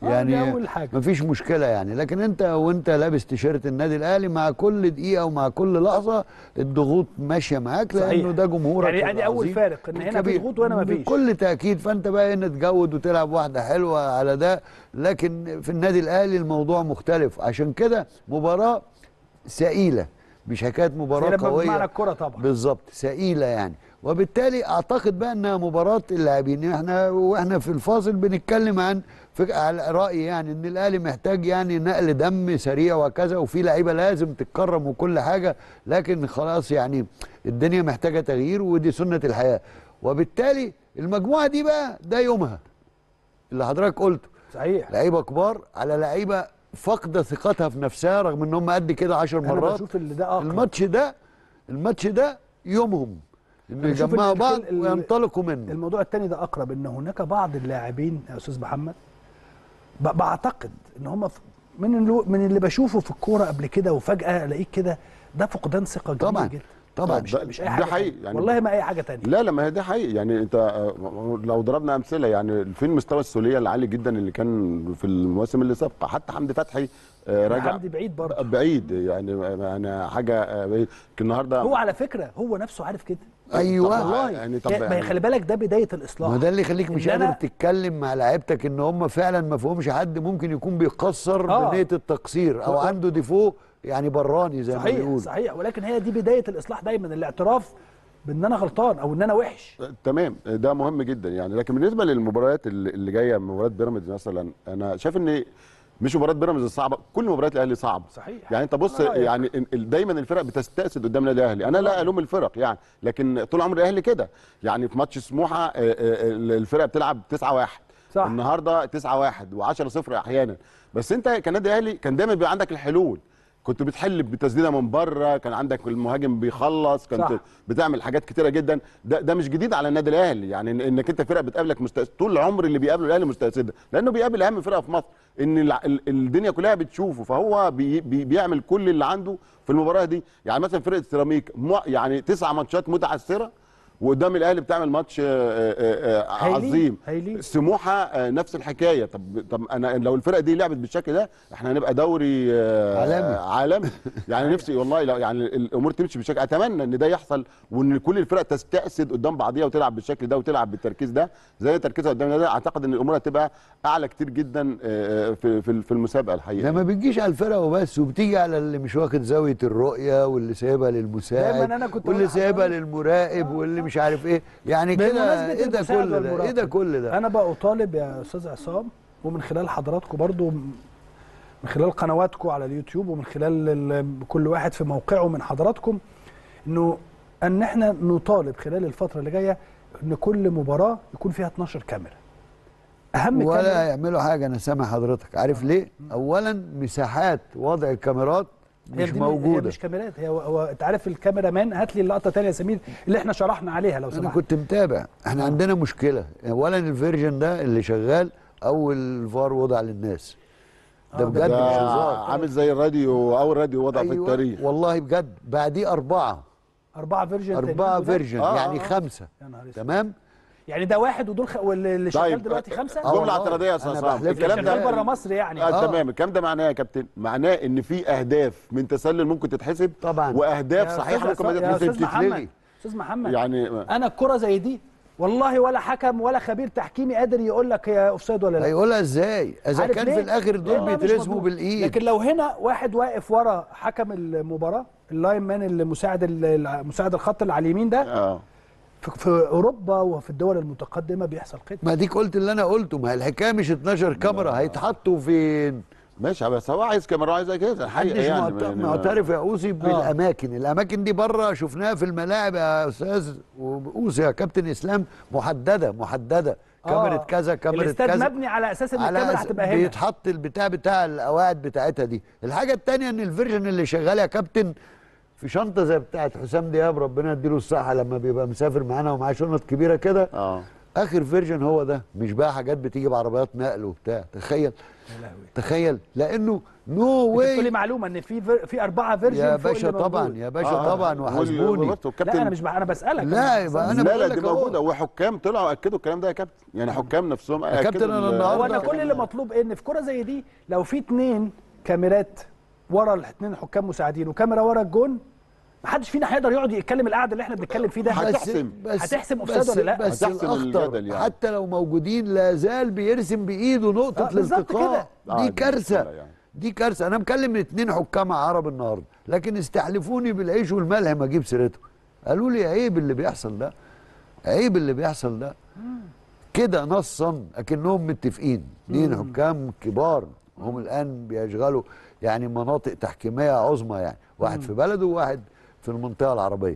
يعني أول حاجة. مفيش مشكلة يعني لكن أنت وأنت لابس تيشيرت النادي الأهلي مع كل دقيقة ومع كل لحظة الضغوط ماشية معاك صحيح. لأنه ده جمهورك يعني أدي أول فارق إن هنا في. ضغوط وهنا مفيش بكل تأكيد فأنت بقى هنا تجود وتلعب واحدة حلوة على ده لكن في النادي الأهلي الموضوع مختلف عشان كده مباراة ثقيله مش حكايه مباراة لما بمعنى قوية الكرة طبعا بالظبط ثقيله يعني وبالتالي أعتقد بقى إنها مباراة اللاعبين إحنا وإحنا في الفاصل بنتكلم عن. على رأيي يعني إن الأهلي محتاج يعني نقل دم سريع وكذا وفي لعيبة لازم تتكرم وكل حاجة لكن خلاص يعني الدنيا محتاجة تغيير ودي سنة الحياة. وبالتالي المجموعة دي بقى ده يومها. اللي حضرتك قلته. صحيح. لعيبة كبار على لعيبة فاقدة ثقتها في نفسها رغم إن هم قد كده 10 أنا مرات. بشوف اللي ده اقرب الماتش ده الماتش ده يومهم. انه أنا يجمعوا بعض وينطلقوا منه. الموضوع الثاني ده أقرب إن هناك بعض اللاعبين يا أستاذ محمد بعتقد إن هم من اللي من اللي بشوفه في الكورة قبل كده وفجأة الاقيك كده ده فقدان ثقة كبير طبعاً. جدا طبعا مش, ده- مش أي ده حاجة حقيقي تانية. يعني. والله ما أي حاجة تانية لا لا ما هي ده حقيقي يعني أنت آه، لو ضربنا أمثلة يعني فين مستوى السولية العالي جدا اللي كان في المواسم اللي سابقة حتى حمدي فتحي آه، راجع حمدي بعيد برضه بعيد يعني يعني حاجة آه، بعيد النهارده هو على فكرة هو نفسه عارف كده أيوه. والله. يعني طب يعني يعني- خلي بالك ده بداية الإصلاح. ما ده اللي يخليك مش إن قادر أنا- تتكلم مع لعيبتك إن هم فعلا ما فيهمش حد ممكن يكون بيقصر آه. بنية التقصير أو عنده ديفو يعني براني زي ما صحيح بيقولوا. صحيح. ولكن هي دي بداية الإصلاح دايما الاعتراف بإن أنا غلطان أو إن أنا وحش. تمام. ده مهم جدا يعني. لكن بالنسبة للمباريات اللي اللي جاية مباراه بيراميدز مثلا أنا شايف إن مش مباراه بيراميدز صعبه كل مباريات الأهلي صعبة. صحيح. يعني أنت بص. يعني دايما الفرق بتستأسد قدام النادي الأهلي. أنا لا ألوم الفرق يعني لكن طول عمر الأهلي كده. يعني في ماتش سموحة آه، آه، الفرقه بتلعب 9 1 صح. النهارده 9 1 و10 0 أحيانا. بس أنت كنادي أهلي كان دايما بيبقى عندك الحلول. كنت بتحل بتسديدة من بره كان عندك المهاجم بيخلص كنت صح. بتعمل حاجات كتيرة جدا. ده ده مش جديد على النادي الأهلي. يعني إنك أنت فرقة بتقابلك مستأس... طول العمر اللي بيقابله الأهلي مستأسده لأنه بيقابل أهم فرقة في مصر. إن ال- الدنيا كلها بتشوفه. فهو بي... بي... بيعمل كل اللي عنده في المباراة دي. يعني مثلا فرقة سيراميك. يعني تسع ماتشات متعثرة. وقدام الاهلي بتعمل ماتش آه، آه، آه، عظيم. سموحة نفس الحكاية. طب طب أنا لو الفرقة دي لعبت بالشكل ده إحنا هنبقى دوري عالمي. عالمي. يعني نفسي والله لو يعني الأمور تمشي بالشكل أتمنى إن ده يحصل وإن كل الفرق تستأسد قدام بعضيها وتلعب بالشكل ده وتلعب بالتركيز ده. زي تركيزها قدام ده أعتقد إن الأمور هتبقى أعلى كتير جدا في في في المسابقة الحقيقة. ده ما بتجيش على الفرقة وبس وبتيجي على اللي مش واخد زاوية الرؤية واللي سايبها للمساعد دايماً أنا كنت واللي سايبها للمراقب واللي مش عارف إيه. يعني كده إيه ده كل ده؟ إيه. ده كل ده؟ أنا بقى أطالب يا أستاذ عصام ومن خلال حضراتكم برضو من خلال قنواتكم على اليوتيوب ومن خلال ال- كل واحد في موقعه من حضراتكم إنه إن إحنا نطالب خلال الفترة اللي جاية إن كل مباراة يكون فيها 12 كاميرا. أهم ولا كاميرا يعملوا حاجة أنا سامع حضرتك. عارف ليه؟ اولا مساحات وضع الكاميرات مش موجوده هي مش كاميرات هي هو أنت عارف الكاميرا مان هات لي اللقطة تانية يا سمير اللي إحنا شرحنا عليها لو أنا سمحت. كنت متابع. إحنا عندنا مشكلة. اولا ال version ده اللي شغال أول الفار وضع للناس. ده بجد ده مش هزار. عامل زي الراديو اول راديو وضع في التاريخ. والله بجد. بعديه أربعة. أربعة version أربعة؟ version آه، يعني آه. خمسة. يا نهار أسود. تمام؟ يعني ده واحد ودول خ... واللي شغال طيب، دلوقتي خمسة آه جمله. اعتراضية يا أستاذ لك. الكلام ده بره مصر يعني آه آه. تمام الكلام ده معناه يا كابتن معناه إن في أهداف من تسلل ممكن تتحسب طبعا. وأهداف يا صحيحة ممكن ما يا تتحسب أستاذ محمد تتلغي. أستاذ محمد يعني أنا الكرة زي دي والله ولا حكم ولا خبير تحكيمي قادر يقول لك هي offside ولا لا هيقولها إزاي إذا كان ليه؟ في الآخر دول بيترسموا؟ بالإيد لكن لو هنا واحد واقف ورا حكم المباراة ال line man اللي مساعد ال- مساعد الخط اللي على اليمين ده آه في, أوروبا وفي الدول المتقدمة بيحصل كده ما ديك قلت اللي أنا قلته ما هي الحكاية مش 12 كاميرا هيتحطوا فين؟ ماشي بس هو عايز كاميرا عايز كده الحقيقة محدش يعني. يعني- معترف يا أوسي بالأماكن. الأماكن دي بره شفناها في الملاعب يا أستاذ. واوسي يا كابتن إسلام محددة محددة. كاميرا كذا كاميرا الاستاد كذا. مبني على أساس إن الكاميرا أس- هتبقى هنا. بيتحط البتاع بتاع القواعد بتاعتها دي. الحاجة الثانية إن ال version اللي شغال يا كابتن في شنطة زي بتاعت حسام دياب ربنا يديله الصحة لما بيبقى مسافر معانا ومعاه شنط كبيرة كده. آه. آخر version هو ده مش بقى حاجات بتيجي بعربيات نقل وبتاع. تخيل. تخيل. لأنه no أنت بتقولي واي معلومة إن في فر... في أربعة version يا باشا طبعا موجود. يا باشا آه. طبعا وحاسبوني. لا أنا مش. أنا بسألك. لا يبقى أنا لا بقول لا لك دي. موجودة. وحكام طلعوا أكدوا الكلام ده يا كابتن. يعني حكام نفسهم يا كابتن أكدوا أنا ال- النهاردة هو أنا كل اللي مطلوب إن في كرة زي دي لو في اتنين كاميرات ورا الاثنين حكام مساعدين وكاميرا ورا الجون محدش فينا هيقدر يقعد يتكلم القعده اللي إحنا بنتكلم فيه ده هتحسم. هتحسم بس ولا لا؟ بس هتحسم الأخطر يعني. حتى لو موجودين لا زال بيرسم بإيده نقطة آه، بالظبط الالتقاء كده. آه، دي كارثة يعني. دي كارثة أنا مكلم اتنين حكام عرب النهارده لكن استحلفوني بالعيش والملح ما أجيب سيرته قالوا لي عيب اللي بيحصل ده عيب اللي بيحصل ده كده نصا أكنهم متفقين اتنين حكام كبار هم الآن بيشغلوا يعني مناطق تحكيمية عظمى يعني واحد في بلده وواحد في المنطقة العربية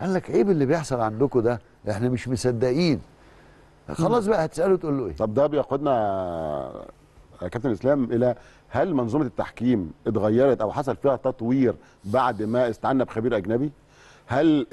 قال لك عيب اللي بيحصل عندكم ده إحنا مش مصدقين خلاص بقى هتسأله تقول له إيه طب ده بياخدنا يا كابتن اسلام إلى هل منظومة التحكيم اتغيرت أو حصل فيها تطوير بعد ما استعنا بخبير أجنبي؟ هل.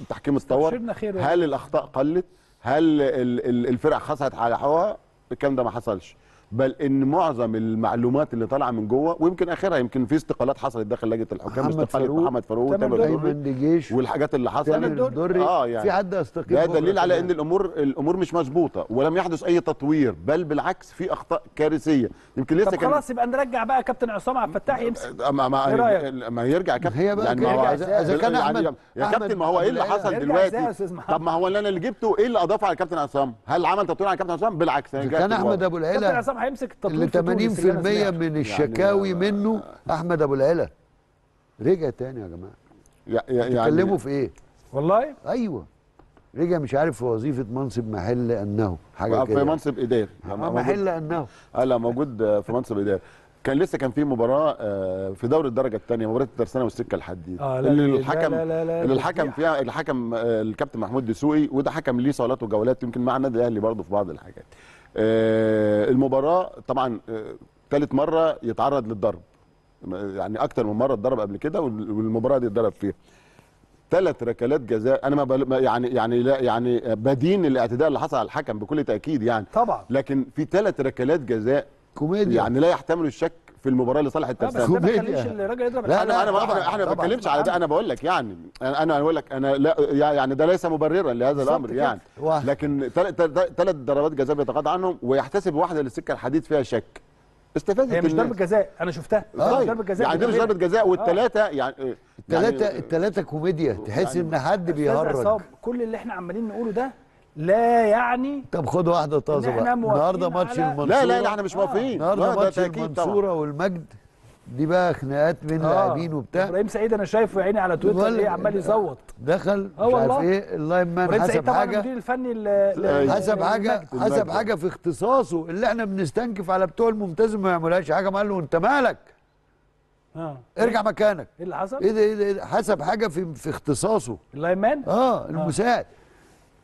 التحكيم اتطور؟ هل الأخطاء قلت؟ هل ال- ال- الفرق خسرت على حقها؟ الكلام ده ما حصلش بل إن معظم المعلومات اللي طالعة من جوه ويمكن آخرها يمكن في استقالات حصلت داخل لجنة الحكام استقالة محمد فاروق تامر وتامر دجيش والحاجات اللي حصلت. آه يعني. في حد يستقيل ده دليل على. إن الأمور الأمور مش مظبوطة ولم يحدث أي تطوير بل بالعكس في أخطاء كارثية. يمكن لسه طب كان خلاص يبقى نرجع بقى كابتن عصام عبد الفتاح يمسك. ما ما إيه؟ ما يرجع كابتن. هي بقى يعني ما هو إزاي؟ إذا كان يعني أحمد- يا كابتن ما هو إيه اللي حصل دلوقتي؟ طب ما هو اللي أنا اللي جبته إيه اللي أضافه على الكابتن عصام؟ هل عمل تطوير على الكابتن عصام؟ بالعكس رجعت كان أحمد. أبو كابتن عصام هيمسك التطوير اللي في تونس اللي أنا 80% سمعته. من الشكاوي منه أحمد أبو العلا رجع تاني يا جماعة. يا- بتتكلموا في إيه؟ والله؟ أيوه. رجع مش عارف في وظيفة منصب محل أنه حاجة في كده. منصب إداري. آه، محل أنه. آه لا موجود آه، في منصب إداري. كان لسه كان في مباراة آه، في دوري الدرجة الثانية مباراة الترسانه والسكة الحديد آه، لا، اللي لا، الحكم لا، لا، لا، اللي الحكم. فيها الحكم آه، الكابتن محمود دسوقي وده حكم ليه صولات وجولات يمكن مع النادي الأهلي برضه في بعض الحاجات. آه، المباراة طبعا ثالث مرة يتعرض للضرب. يعني أكتر من مرة اتضرب قبل كده وال- والمباراة دي اتضرب فيها. ثلاث ركلات جزاء أنا ما بل... يعني يعني لا يعني بدين الاعتداء اللي حصل على الحكم بكل تأكيد يعني. طبعا. لكن في ثلاث ركلات جزاء كوميديا. يعني لا يحتمل الشك في المباراة لصالح ده الترسانة ما كوميديا. يخليش الراجل يضرب لا،. أنا أنا إحنا إحنا ما. بتكلمش على ده أنا بقول لك يعني أنا أنا بقول لك أنا لا يعني ده ليس مبررا لهذا الأمر. يعني. لكن ثلاث ضربات جزاء بيتقاضى عنهم ويحتسب واحدة للسكة الحديد فيها شك استفادت هي مش. ضربة جزاء أنا شفتها مش طيب ضربة جزاء يعني دي مش ضربة جزاء والثلاثه يعني الثلاثه يعني الثلاثه كوميديا تحس إن حد بيهرج كل اللي إحنا عمالين نقوله ده لا يعني طب خد واحدة طازة بقى. النهارده ماتش المنصورة. لا لا لا إحنا مش موافقين. النهارده ماتش. المنصورة والمجد. دي بقى خناقات بين لاعبين وبتاع. إبراهيم سعيد أنا شايفه يا عيني على تويتر إيه عمال يصوت. دخل آه مش عارف. إيه ال line man حسب طبعا حاجة. المدير الفني ل- ل- حسب حاجة. حسب المجد. حاجة في اختصاصه اللي إحنا بنستنكف على بتوع الممتاز ما يعملهاش حاجة. ما قال له أنت مالك؟ آه. ارجع مكانك. إيه اللي حصل؟ إيه ده إيه ده, إيه ده؟ حسب حاجة في في اختصاصه. ال line man؟ آه المساعد.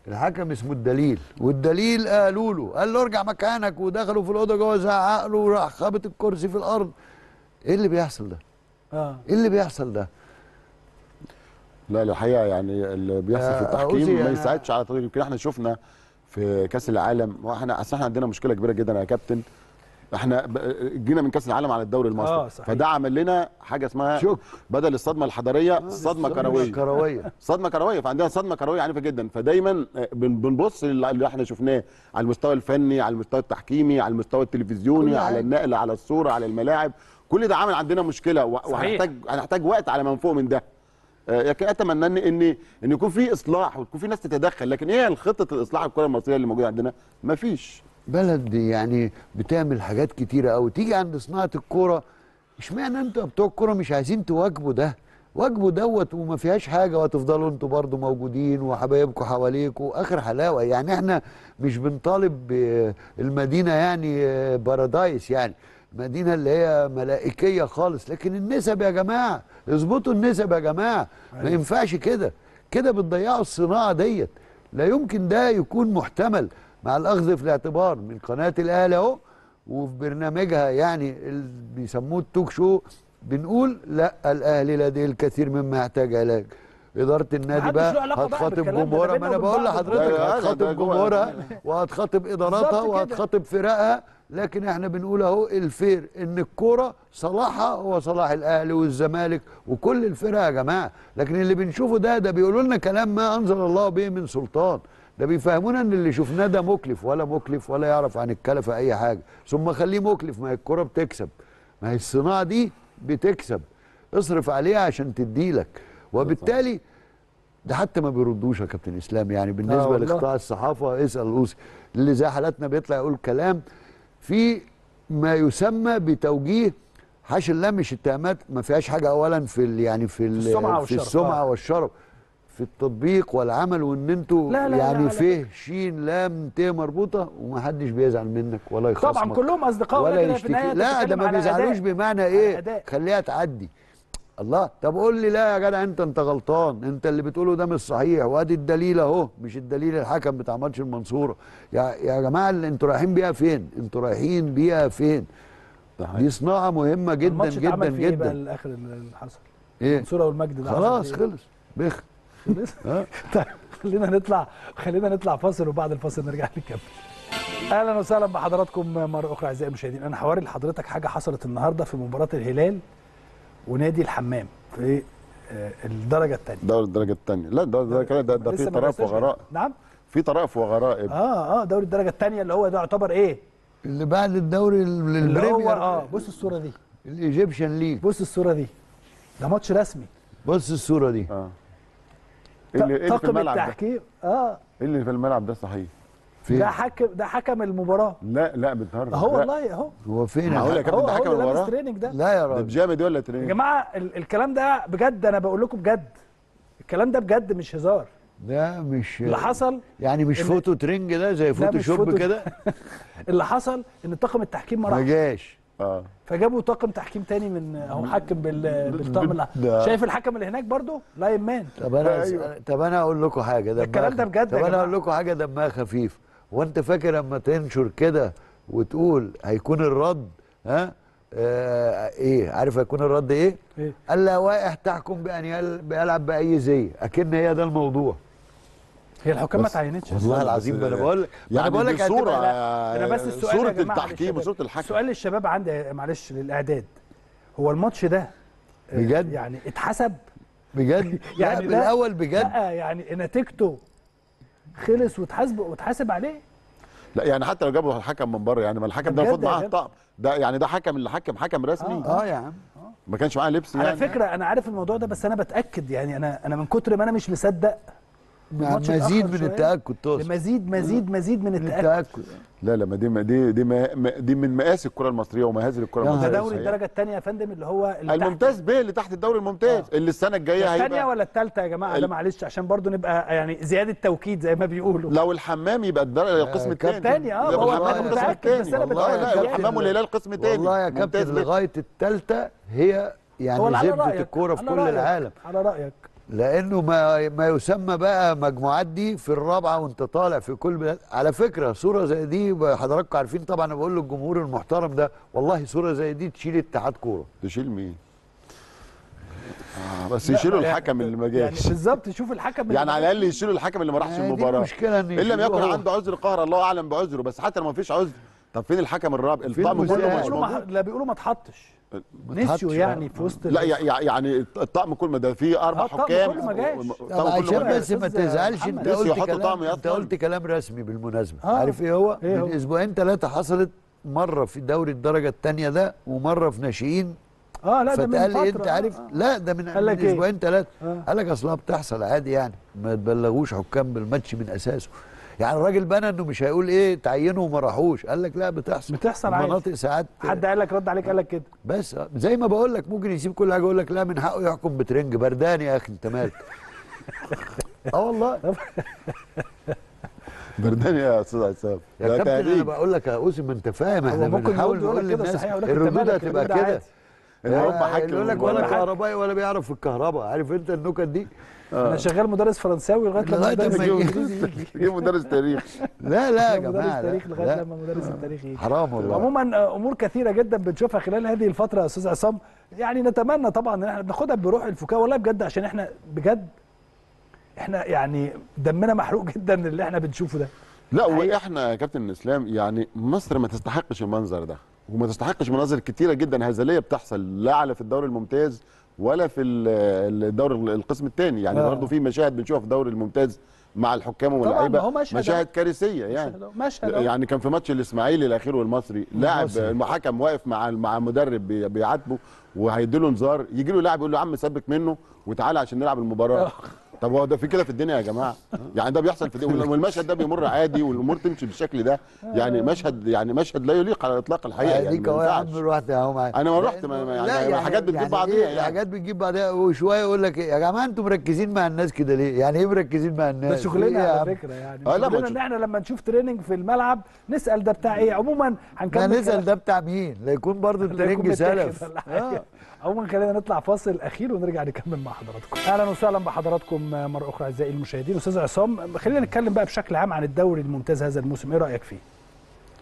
الحكم اسمه الدليل. والدليل قالوا له قال له ارجع مكانك ودخلوا في الأوضة جوه زعق له وراح خابط الكرسي في الأرض. إيه اللي بيحصل ده؟ آه. إيه اللي بيحصل ده؟ لا الحقيقة يعني اللي بيحصل في آه، التحكيم ما يساعدش على تغيير. يمكن إحنا شفنا في كأس العالم وإحنا أصل إحنا عندنا مشكلة كبيرة جدا يا كابتن. إحنا جينا من كأس العالم على الدوري المصري. آه، صحيح. فده عمل لنا حاجة اسمها شك. بدل الصدمة الحضارية صدمة كروية. كروية. صدمة كروية فعندنا صدمة كروية عنيفة جدا. فدايما آه، بن- بنبص اللي إحنا شفناه على المستوى الفني على المستوى التحكيمي على المستوى التلفزيوني على. النقل على الصورة على الملاعب. كل ده عامل عندنا مشكلة. وهنحتاج هنحتاج وقت على ما نفوق من ده. آه، لكن أتمنى ان ان إن يكون في إصلاح ويكون في ناس تتدخل. لكن إيه خطه الإصلاح الكرة المصرية اللي موجودة عندنا؟ مفيش. بلد يعني بتعمل حاجات كتيرة قوي تيجي عند صناعة الكورة اشمعنى أنتوا بتوع الكورة مش عايزين تواجبوا ده؟ واجبوا دوت وما فيهاش حاجة وهتفضلوا أنتوا برضو موجودين وحبايبكم حواليكم آخر حلاوة يعني إحنا مش بنطالب بالمدينة يعني بارادايس يعني. مدينة اللي هي ملائكية خالص. لكن النسب يا جماعة اظبطوا النسب يا جماعة. ما ينفعش كده. كده بتضيعوا الصناعة ديت. لا يمكن ده يكون محتمل. مع الأخذ في الاعتبار من قناة الأهلي أهو وفي برنامجها يعني اللي بيسموه التوك شو بنقول لا الأهلي لديه الكثير مما يحتاج علاج. إدارة النادي بقى هتخاطب جمهورها. ما أنا بقول لحضرتك هتخاطب جمهورها وهتخاطب إداراتها. وهتخاطب فرقها. لكن إحنا بنقول أهو الفير إن الكورة صلاحها هو صلاح الأهلي والزمالك وكل الفرق يا جماعة. لكن اللي بنشوفه ده ده بيقولوا لنا كلام ما أنزل الله به من سلطان. ده بيفهمونا إن اللي شفناه ده مكلف ولا مكلف ولا يعرف عن الكلفه أي حاجة. ثم خليه مكلف ما هي الكوره بتكسب. ما هي الصناعة دي بتكسب. اصرف عليها عشان تديلك وبالتالي ده حتى ما بيردوش يا كابتن إسلام. يعني بالنسبة والله. لاخطاء الصحافة اسأل أوسي. اللي زي حالاتنا بيطلع يقول كلام في ما يسمى بتوجيه حاشا الله مش اتهامات ما فيهاش حاجة اولا في يعني في السمعة في والشرف، السمعة آه. والشرف. في التطبيق والعمل وإن أنتوا لا، لا، لا، يعني. فيه شين لام ت مربوطة ومحدش بيزعل منك ولا يخصمك طبعا كلهم أصدقاء ولا ولكن في النهاية يشتكي لا ده ما بيزعلوش. بمعنى إيه. خليها تعدي. الله طب قول لي لا يا جدع أنت أنت غلطان. أنت اللي بتقوله ده مش صحيح. وأدي الدليل أهو مش الدليل الحكم بتاع ماتش المنصورة. يا يا جماعة اللي أنتوا رايحين بيها فين؟ أنتوا رايحين بيها فين؟ دي صناعة مهمة جدا الماتش جدا اتعمل فيه إيه بقى جدا. الآخر اللي حصل. إيه؟ المنصورة والمجد ده خلاص فيه خلص. بخ إيه؟ خلص طيب خلينا نطلع خلينا نطلع فاصل وبعد الفاصل نرجع نكمل. أهلا وسهلا بحضراتكم مرة أخرى أعزائي المشاهدين. أنا هوري لحضرتك حاجة حصلت النهارده في مباراة الهلال ونادي الحمام في آه، الدرجة الثانية دوري الدرجة الثانية لا ده ده كده ده, ده في طرائف وغرائب نعم. في طرائف وغرائب آه آه دوري الدرجة الثانية اللي هو ده يعتبر إيه؟ اللي بعد الدوري ال- اللي هو ال premier آه بص الصورة دي. ال Egyptian league. بص الصورة دي. ده ماتش رسمي. بص الصورة دي. آه. إيه اللي, اللي في طاقم الملعب ده؟ التحكيم. آه. اللي في الملعب ده صحيح؟ فين؟ ده حكم ده حكم المباراة. لا لا بتهرج اهو. والله اهو هو فين؟ هقول؟ لك هو ده حكم المباراة؟ تريننج ده. لا يا ده راجل. بيجامه دي ولا يا training؟ جماعة ال الكلام ده بجد أنا بقول لكم بجد. الكلام ده بجد مش هزار. ده مش اللي حصل يعني مش فوتو ترنج ده زي لا، فوتو مش شوب فوتو- كده؟ اللي حصل إن طاقم التحكيم ما ما راحش جاش. آه فجابوا طاقم تحكيم تاني من اهو حكم بال- بالطقم اللي ده- شايف الحكم اللي هناك برضو line man طب أنا أيوة. طب أنا أقول لكم حاجة دمها الكلام ده بجد يا طب أنا. أقول لكم حاجة دمها خفيف وأنت فاكر اما تنشر كده وتقول هيكون الرد ها آه إيه عارف هيكون الرد إيه؟ إيه؟ قال لا واقع تحكم بان يل- بيلعب بأي زي أكن هي ده الموضوع هي الحكام ما تعينتش. والله العظيم أنا بقول لك ما أنا يعني بقول دي لك صورة أنا بس السؤال صورة التحكيم. وصورة الحكم. سؤال للشباب عندي معلش للإعداد. هو الماتش ده آه، بجد؟ يعني اتحسب؟ بجد؟ يعني يعني من الأول بجد؟ لا يعني نتيجته خلص وتحاسب وتحاسب عليه. لا يعني حتى لو جابوا الحكم من بره يعني ما الحكم ده المفروض معاه؟ طقم. ده يعني ده حكم اللي حكم حكم رسمي. آه يا عم. ما كانش معاه لبس يعني. على فكرة أنا عارف الموضوع ده بس أنا بتأكد يعني أنا أنا من كتر ما أنا مش مصدق مزيد من. التأكد تقصد مزيد مزيد مزيد من التأكد لا لا ما دي ما دي دي, ما دي من مقاس الكرة المصرية ومهازل الكرة ده المصرية نهار دوري. الدرجة الثانية يا فندم اللي هو اللي. الممتاز ب اللي تحت الدوري الممتاز اللي السنة الجاية الثانية هيبقى ولا الثالثه يا جماعة ده ال- معلش عشان برضو نبقى يعني زيادة توكيد زي ما بيقولوا لو الحمام يبقى الدرجه القسم كابتن. الثاني تاني، آه، هو القسم الثاني والله لا. الحمام والهلال قسم ثاني والله يا كابتن. لغاية الثالثه هي يعني زبده الكورة في كل العالم على رأيك لأنه ما ما يسمى بقى مجموعات دي في الرابعة وانت طالع في كل بلاد. على فكرة صورة زي دي حضراتكم عارفين طبعا أنا بقول للجمهور المحترم ده والله صورة زي دي تشيل اتحاد كورة. تشيل مين؟ آه بس يشيلوا يعني- الحكم اللي ما يعني جاش بالظبط شوف الحكم اللي يعني على الأقل يشيلوا الحكم اللي ما راحش المباراه المشكلة إن إن لم يشيلوه يكن. عنده عذر قهر الله أعلم بعذره بس حتى لو ما فيش عذر طب فين الحكم الرابع؟ فين الطقم كله؟ مش موجود لا بيقولوا ما اتحطش. نسيوا يعني بقى. في وسط لا يعني الطقم كله ما ده فيه أربع آه، الطقم حكام كله ما جاش. عشان ما جاش. بس ما تزعلش. انت قلت كلام انت. قلت كلام رسمي بالمناسبة آه. عارف إيه هو إيه هو؟ من أسبوعين ثلاثة حصلت مرة في دوري الدرجة الثانية ده ومرة في ناشئين آه لا ده من فتقال لي فترة، أنت آه، عارف آه. لا ده من, قال من لك إيه؟ أسبوعين ثلاثة آه. قال لك اصلها بتحصل عادي يعني ما تبلغوش حكام بالماتش من أساسه يعني الراجل بنى إنه مش هيقول إيه تعينوا وما راحوش. قال لك لا بتحصل. بتحصل عادي. مناطق ساعات حد قال لك رد عليك قال لك كده. بس زي ما بقول لك ممكن يسيب كل حاجة يقول لك لا من حقه يحكم بترنج. بردان يا أخي أنت مالك؟ آه والله. بردان يا أستاذ عصام. يا كابتن أنا بقول لك يا ما أنت فاهم. إحنا ممكن بنحاول نقول لك كده للناس الردود هتبقى كده. حكم يقول لك. ولا كهربائي ولا بيعرف في الكهرباء. عارف أنت النكت دي؟ أنا شغال مدرس فرنساوي لغاية لما مدرس يجي- جيب مدرس تاريخ لا لا يا مدرس جماعة تاريخ لا, لغاية لما مدرس التاريخ يجي. حرام والله. عموما آه، أمور كثيرة جدا بنشوفها خلال هذه الفترة يا أستاذ عصام. يعني نتمنى طبعا إن إحنا بناخدها بروح الفكاهة. والله بجد عشان إحنا بجد إحنا يعني دمنا محروق جدا اللي إحنا بنشوفه ده. لا حقيقة. وإحنا يا كابتن إسلام يعني مصر ما تستحقش المنظر ده. وما تستحقش مناظر كتيرة جدا هزلية بتحصل لا على في الدوري الممتاز ولا في ال- الدوري القسم الثاني يعني آه. برضه في مشاهد بنشوفها في الدوري الممتاز مع الحكام واللعيبة. مشهد. مشاهد كارثية يعني. مشهد أهو. يعني كان في ماتش الإسماعيلي الأخير والمصري لاعب. المحكم واقف مع مع مدرب بي- بيعاتبه وهيديله انذار. يجي له لاعب يقول له يا عم سبك منه وتعالى عشان نلعب المباراة. طب هو ده في كده في الدنيا يا جماعة يعني ده بيحصل في دي والمشهد ده بيمر عادي والأمور تمشي بالشكل ده يعني مشهد يعني مشهد لا يليق على الإطلاق الحقيقة يعني اهو يا. عم رحت اهو معاك أنا ما رحت ما- يعني- يعني حاجات بتجيب بعضيها إيه؟ يعني. حاجات بتجيب بعضيها وشوية يقول لك إيه، يا جماعة أنتوا مركزين مع الناس كده ليه؟ يعني إيه مركزين مع الناس؟ ده شغلنا على؟ فكرة يعني آه، لا، ان إحنا لما نشوف تريننج في الملعب نسأل ده بتاع إيه عموما ما هنكمل نسأل ده بتاع مين؟ لا يكون برضه متاخد سلف. آه. عموما خلينا نطلع فاصل أخير ونرجع نكمل مع حضراتكم. أهلا وسهلا بحضراتكم مرة أخرى أعزائي المشاهدين. أستاذ عصام خلينا نتكلم بقى بشكل عام عن الدوري الممتاز هذا الموسم. إيه رأيك فيه؟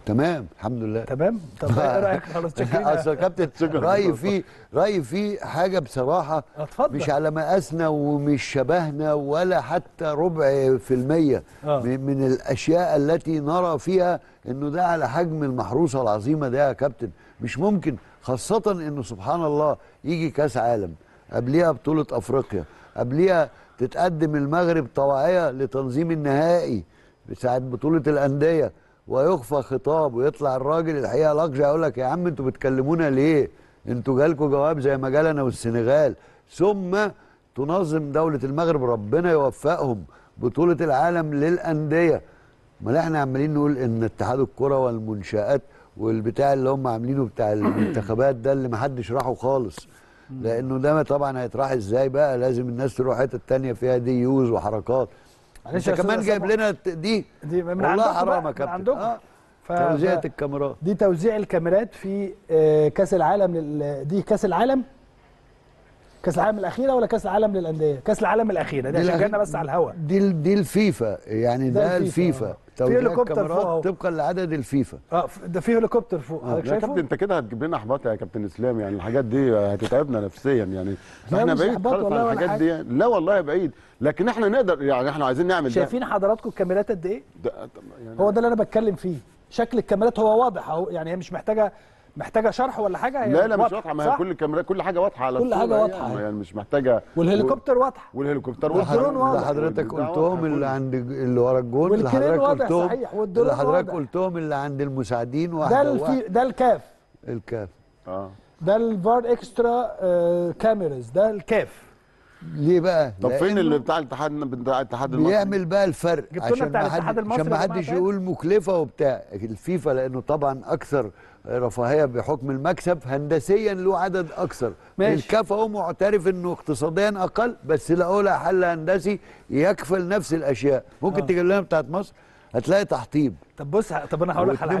تمام الحمد لله. تمام؟ طب إيه رأيك؟ خلاص أصل يا كابتن رأيي فيه رأيي فيه حاجة بصراحة اتفضل. مش على مقاسنا ومش شبهنا ولا حتى ربع في المية آه. من من الأشياء التي نرى فيها إنه ده على حجم المحروسة العظيمة ده يا كابتن. مش ممكن. خاصة إنه سبحان الله يجي كأس عالم قبليها بطولة أفريقيا قبليها تتقدم المغرب طواعية لتنظيم النهائي ساعة بطولة الأندية ويخفى خطاب ويطلع الراجل الحقيقة لقجع يقول لك يا عم أنتوا بتكلمونا ليه؟ أنتوا جالكوا جواب زي ما جالنا والسنغال ثم تنظم دولة المغرب ربنا يوفقهم بطولة العالم للأندية أمال إحنا عمالين نقول إن اتحاد الكرة والمنشآت والبتاع اللي هم عاملينه بتاع المنتخبات ده اللي محدش راحوا خالص. لأنه ده طبعا هيتراح إزاي بقى؟ لازم الناس تروح حتة تانية فيها دي يوز وحركات أنت كمان جايب لنا دي. دي من والله حرام يا كابتن. آه. ف- توزيعة ف- الكاميرات. دي توزيع الكاميرات في آه، كأس العالم لل... دي كأس العالم؟ كأس العالم الأخيرة ولا كأس العالم للأندية؟ كأس العالم الأخيرة. دي عشان جانا بس على الهوا. دي دي الفيفا. يعني ده ده الفيفا، الفيفا. في هليكوبتر فوق. طبقا لعدد الفيفا آه ده في هليكوبتر فوق حضرتك يا كابتن شايفه انت كده هتجيب لنا احباط يا كابتن اسلام يعني الحاجات دي هتتعبنا نفسيا يعني إحنا بعيد خالص عن الحاجات. دي. لا والله بعيد لكن إحنا نقدر يعني إحنا عايزين نعمل ده شايفين حضراتكم الكاميرات قد إيه ده يعني هو ده اللي أنا بتكلم فيه شكل الكاميرات هو واضح أهو يعني هي مش محتاجة محتاجة شرح ولا حاجة لا لا مش واضحة، واضحة ما هي؟ كل الكاميرات كل حاجة واضحة على كل الصورة حاجة يعني. واضحة. يعني مش محتاجة والهليكوبتر واضح والهليكوبتر والدرون واضح. واضح. اللي حضرتك قلتهم واضح. اللي عند اللي ورا الجون اللي حضرتك واضح قلتهم صحيح، والدرون اللي حضرتك واضح. قلتهم اللي عند المساعدين ده الفي واحدة ده الكاف الكاف آه ده الفار extra آه cameras ده الكاف ليه بقى؟ طب فين اللي بتاع الاتحاد بتاع الاتحاد المصري بيعمل بقى الفرق عشان ما حدش؟ يقول مكلفة وبتاع الفيفا لأنه طبعا أكثر رفاهية بحكم المكسب هندسيا له عدد أكثر. ماشي. الكاف هو معترف إنه اقتصاديا أقل بس لقوا لها حل هندسي يكفل نفس الأشياء. ممكن آه. تجيب لنا بتاعت مصر؟ هتلاقي تحطيب. طب بص طب أنا هقول لك حاجة.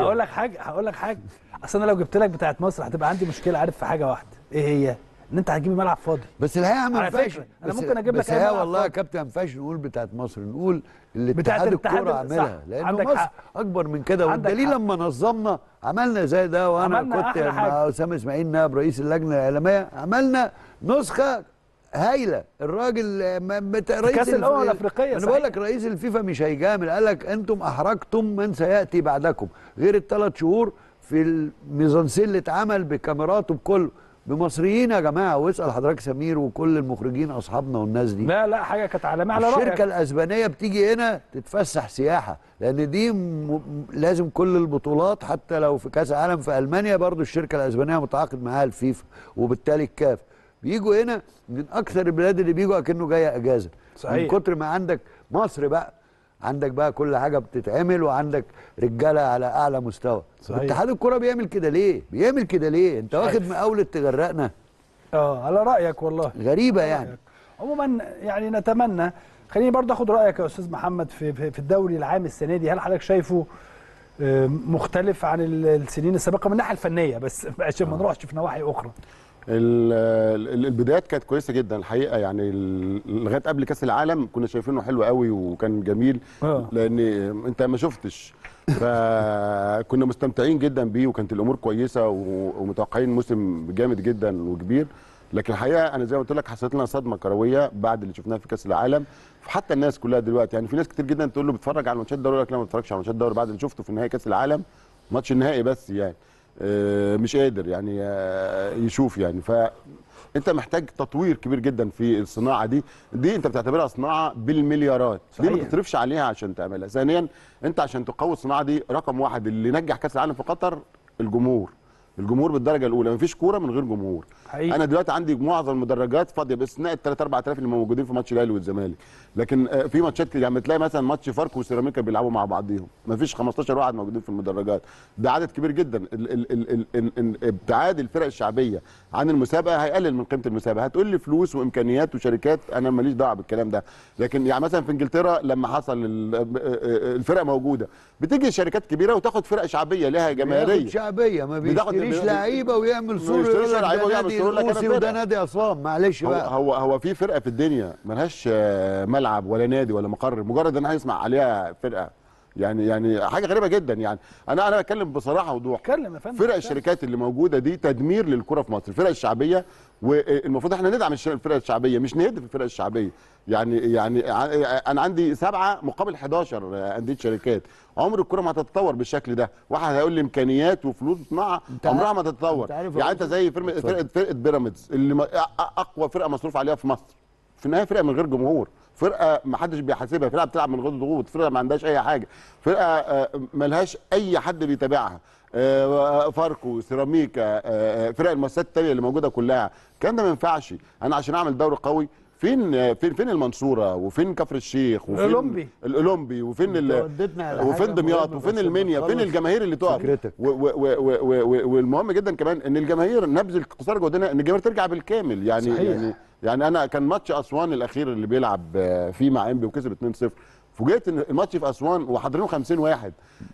هقول لك حاجة هقول لك حاجة. أصل أنا لو جبت لك بتاعت مصر هتبقى عندي مشكلة عارف في حاجة واحدة. إيه هي؟ ان انت هتجيب ملعب فاضي بس الحقيقة ما ينفعش بس- ممكن أجيب لك بس ملعب والله يا. كابتن ما ينفعش نقول بتاعت مصر نقول اللي بتاعت اتحاد الكورة عاملها لأن مصر حق. أكبر من كده والدليل. لما نظمنا عملنا زي ده وأنا كنت مع. أسامة إسماعيل نائب رئيس اللجنة الإعلامية عملنا نسخة هايلة الراجل. رئيس كأس الأمم الف- الأفريقية، أنا بقول. لك رئيس الفيفا مش هيجامل قال لك أنتم أحرجتم من سيأتي بعدكم غير الثلاث شهور في الميزانسيل اللي اتعمل بكاميرات وبكله بمصريين يا جماعة واسأل حضرتك سمير وكل المخرجين أصحابنا والناس دي. لا لا حاجة كانت عالميه على الشركة رأيك. الأسبانية بتيجي هنا تتفسح سياحة لأن دي م... لازم كل البطولات حتى لو في كأس العالم في ألمانيا برضو الشركة الأسبانية متعاقد معاها الفيفا وبالتالي الكاف. بيجوا هنا من أكثر البلاد اللي بيجوا أكنه جاية إجازة. صحيح. من كتر ما عندك مصر بقى عندك بقى كل حاجة بتتعمل وعندك رجالة على أعلى مستوى. صحيح. اتحاد الكورة بيعمل كده ليه؟ بيعمل كده ليه؟ أنت واخد مقاولة تغرقنا. آه على رأيك والله. غريبة يعني. رأيك. عموما يعني نتمنى خليني برضه آخد رأيك يا أستاذ محمد في في الدوري العام السنة دي. هل حضرتك شايفه آه، مختلف عن ال- السنين السابقة؟ من الناحية الفنية بس عشان ما نروحش في نواحي أخرى. البدايات كانت كويسة جدا الحقيقة يعني لغاية قبل كأس العالم كنا شايفينه حلو قوي وكان جميل آه. لأن أنت ما شفتش. فكنا مستمتعين جدا بيه وكانت الأمور كويسة ومتوقعين موسم جامد جدا وكبير. لكن الحقيقة أنا زي ما قلت لك حصلت لنا صدمة كروية بعد اللي شفناه في كأس العالم. حتى الناس كلها دلوقتي يعني في ناس كتير جدا تقول له بتتفرج على ماتشات الدوري لك لا ما بتفرجش على ماتشات الدوري بعد اللي شفته في نهائي كأس العالم. ماتش النهائي بس يعني. مش قادر يعني آه، يشوف يعني. ف انت محتاج تطوير كبير جدا في الصناعة دي. دي أنت بتعتبرها صناعة بالمليارات. دي ما صحيح. تصرفش عليها عشان تعملها. ثانيا أنت عشان تقوي الصناعة دي رقم واحد اللي نجح كأس العالم في قطر الجمهور. الجمهور بالدرجة الأولى. مفيش كورة من غير جمهور. حقيقي. أنا دلوقتي عندي معظم المدرجات فاضية باستثناء ال 3 4000 اللي موجودين في ماتش الأهلي والزمالك. لكن آه، في ماتشات يعني تلاقي مثلا ماتش فاركو وسيراميكا بيلعبوا مع بعضيهم. مفيش 15 واحد موجودين في المدرجات. ده عدد كبير جدا. ابتعاد الفرق الشعبية عن المسابقة هيقلل من قيمة المسابقة. هتقول لي فلوس وإمكانيات وشركات أنا ماليش دعوة بالكلام ده. لكن يعني مثلا في إنجلترا لما حصل آه، آه، الفرق موجودة بتيجي شركات كبيرة وتاخد فرق شعبية لها جماهيرية. شعبية ما بيشتريش بي- لعيبة ويعمل ما صورة يقول لك ده ويعمل نادي. وده نادي معلش بقى هو هو في فرقه في الدنيا ملهاش آه، ملعب ولا نادي ولا مقر مجرد إن إحنا نسمع عليها فرقة. يعني يعني حاجة غريبة جدا يعني. أنا أنا بتكلم بصراحة وضوح. اتكلم يا فندم فرق. الشركات اللي موجودة دي تدمير للكرة في مصر الفرق الشعبية. والمفروض إحنا ندعم الفرق الشعبية مش نهدف الفرق الشعبية. يعني يعني أنا عندي سبعة مقابل 11 أندية شركات. عمر الكرة ما هتتطور بالشكل ده. واحد هيقول لي إمكانيات وفلوس أنت عمرها ما تتطور. يعني أنت؟ زي فرقة فرقة, بيراميدز اللي أقوى فرقة مصروف عليها في مصر. في النهايه فرقة من غير جمهور. فرقة ما حدش بيحاسبها فرقة بتلعب من غير ضغوط فرقة ما عندهاش أي حاجة فرقة آه، ملهاش أي حد بيتابعها. آه، فاركو سيراميكا آه، فرق المؤسسات التانية اللي موجودة كلها. الكلام ده ما ينفعش. أنا عشان أعمل دوري قوي فين فين فين المنصورة؟ وفين كفر الشيخ؟ وفين الأولمبي. الأولمبي. وفين وفين دمياط؟ وفين المنيا فين الجماهير اللي تقف والمهم جدا كمان إن الجماهير نبذ قصار جهدنا إن الجماهير ترجع بالكامل. يعني صحيح. يعني يعني أنا كان ماتش أسوان الأخير اللي بيلعب آه، فيه مع إنبي وكسب 2-0 فوجئت إن الماتش في أسوان وحاضرين 50 واحد.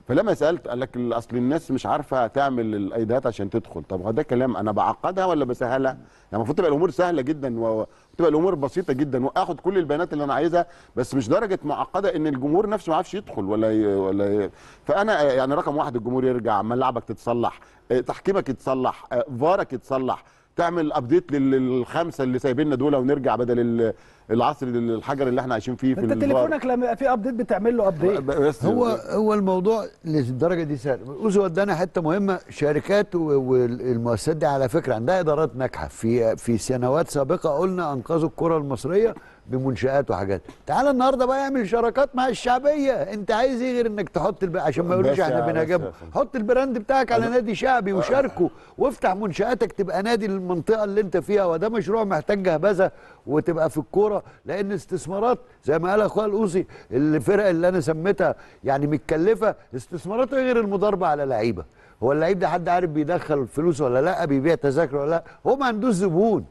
فلما سألت قال لك اصل الناس مش عارفة تعمل الايديات عشان تدخل. طب هو ده كلام أنا بعقدها ولا بسهلها؟ يعني المفروض تبقى الأمور سهلة جدا وتبقى الأمور بسيطة جدا وآخد كل البيانات اللي أنا عايزها بس مش درجة معقدة إن الجمهور نفسه ما يعرفش يدخل ولا ي... ولا ي... فأنا آه، يعني رقم واحد الجمهور يرجع ملعبك تتصلح آه، تحكيمك يتصلح فارك يتصلح. تعمل update للخمسة اللي سايبيننا دول ونرجع بدل ال- العصر الحجر اللي إحنا عايشين فيه في انت. تليفونك لما يبقى فيه update بتعمل له update بس هو هو الموضوع للدرجة دي سهل. أوزو ودانا حتة مهمة. شركات والمؤسسات دي على فكرة عندها إدارات ناجحة. في في سنوات سابقة قلنا انقذوا الكرة المصرية. بمنشآت وحاجات. تعال النهارده بقى اعمل شراكات مع الشعبية. انت عايز إيه غير انك تحط الب... عشان ما يقولوش إحنا يا- حط البراند بتاعك على نادي شعبي وشاركه وافتح منشآتك تبقى نادي للمنطقه اللي انت فيها. وده مشروع محتاج جهبذه وتبقى في الكورة لأن استثمارات زي ما قال أخويا الاوصي الفرق اللي أنا سميتها يعني متكلفة استثمارات غير المضاربة على لعيبة؟ هو اللعيب ده حد عارف بيدخل فلوس ولا لأ بيبيع تذاكر ولا لأ؟ هو ما عندوش زبون.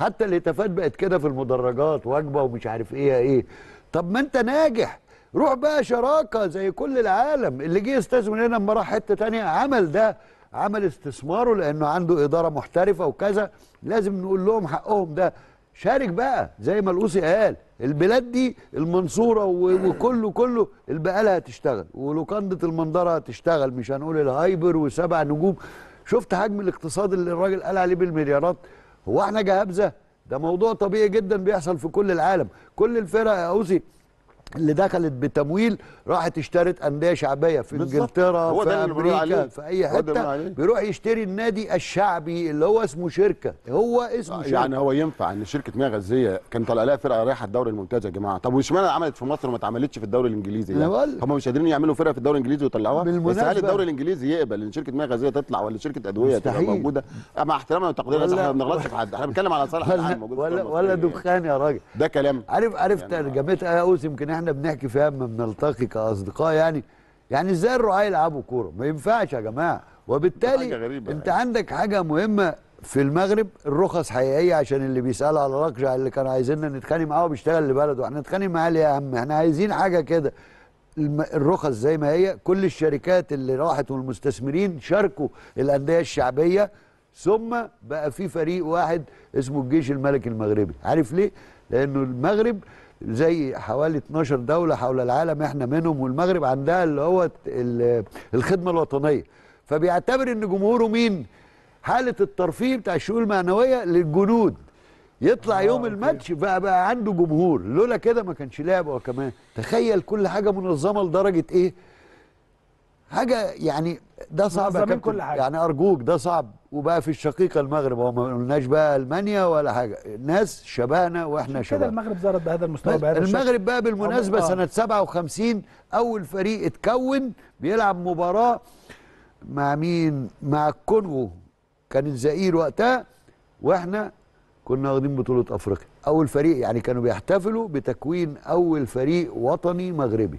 حتى الهتافات بقت كده في المدرجات وجبة ومش عارف إيه إيه. طب ما أنت ناجح. روح بقى شراكة زي كل العالم. اللي جه يستثمر هنا لما راح حتة تانية عمل ده عمل استثماره لأنه عنده إدارة محترفة وكذا لازم نقول لهم حقهم ده. شارك بقى زي ما القوسي قال البلاد دي المنصورة وكله كله البقالة هتشتغل ولوكانده المنظرة هتشتغل مش هنقول الهايبر وسبع نجوم. شفت حجم الاقتصاد اللي الراجل قال عليه بالمليارات؟ هو إحنا جهابزه ده موضوع طبيعي جدا بيحصل في كل العالم. كل الفرق يا اوسي اللي دخلت بتمويل راحت اشترت أندية شعبية في. إنجلترا في أمريكا. في أي حتة. بيروح يشتري النادي الشعبي اللي هو اسمه شركة هو اسمه شركة يعني هو ينفع إن شركة مياه غازية كان طالع لها فرقة رايحة الدوري الممتاز يا جماعة طب واشمعنى عملت في مصر وما اتعملتش في الدوري الإنجليزي يعني. هم مش قادرين يعملوا فرقة في الدوري الإنجليزي ويطلعوها بس هل. الدوري الإنجليزي يقبل إن شركة مياه غازية تطلع ولا شركة أدوية تبقى مستحيل. موجودة مع احترامنا وتقديرنا إحنا ما بنغلطش في حد إحنا بنتكلم على صالح ولا العام موجود ولا, ولا. دخان يا راجل ده كلام عارف عارف يعني ترجمتها يا أوس يمكن إحنا بنحكي فيها اما بنلتقي كأصدقاء يعني يعني إزاي الرعاة يلعبوا كورة؟ ما ينفعش يا جماعة. وبالتالي غريبة انت يعني. عندك حاجة مهمة في المغرب الرخص حقيقية عشان اللي بيسالوا على رقجع اللي كانوا عايزيننا نتخانق معاه وبيشتغل لبلده. إحنا نتخانق معاه ليه يا عم؟ إحنا عايزين حاجة كده. الرخص زي ما هي كل الشركات اللي راحت والمستثمرين شاركوا الأندية الشعبية. ثم بقى في فريق واحد اسمه الجيش الملكي المغربي. عارف ليه؟ لأنه المغرب زي حوالي 12 دولة حول العالم إحنا منهم والمغرب عندها اللي هو ال- الخدمة الوطنية. فبيعتبر إن جمهوره مين؟ حالة الترفيه بتاع الشؤون المعنوية للجنود. يطلع يوم الماتش بقى بقى عنده جمهور. لولا كده ما كانش لعب هو كمان. تخيل كل حاجة منظمة لدرجة إيه؟ حاجة يعني ده صعب يا منظمين كابتن. كل حاجة. يعني أرجوك ده صعب. وبقى في الشقيقة المغرب. هو ما قلناش بقى ألمانيا ولا حاجة. ناس شبهنا وإحنا كده شبه المغرب ظهرت بهذا المستوى بهذا. المغرب بقى بالمناسبة آه. سنة 57 أول فريق اتكون بيلعب مباراة مع مين؟ مع الكونغو كان الزئير وقتها وإحنا كنا واخدين بطولة أفريقيا. أول فريق يعني كانوا بيحتفلوا بتكوين أول فريق وطني مغربي.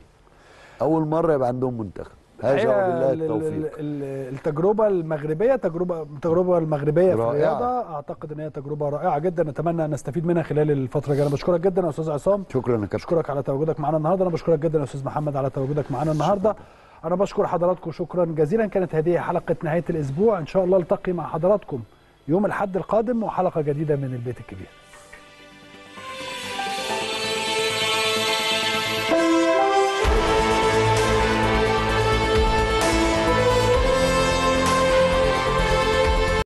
أول مرة يبقى عندهم منتخب. هذا وبالله ال- التوفيق. ال- التجربة المغربية تجربة التجربة المغربية في رائعة. الرياضة أعتقد إن هي تجربة رائعة جدا. نتمنى أن نستفيد منها خلال الفترة الجاية. أنا بشكرك جدا يا أستاذ عصام. شكرا يا كابتن. بشكرك على تواجدك معنا النهارده. أنا بشكرك جدا يا أستاذ محمد على تواجدك معنا النهارده. أنا بشكر حضراتكم شكرا جزيلا. كانت هذه حلقة نهاية الأسبوع. إن شاء الله التقي مع حضراتكم يوم الأحد القادم وحلقة جديدة من البيت الكبير.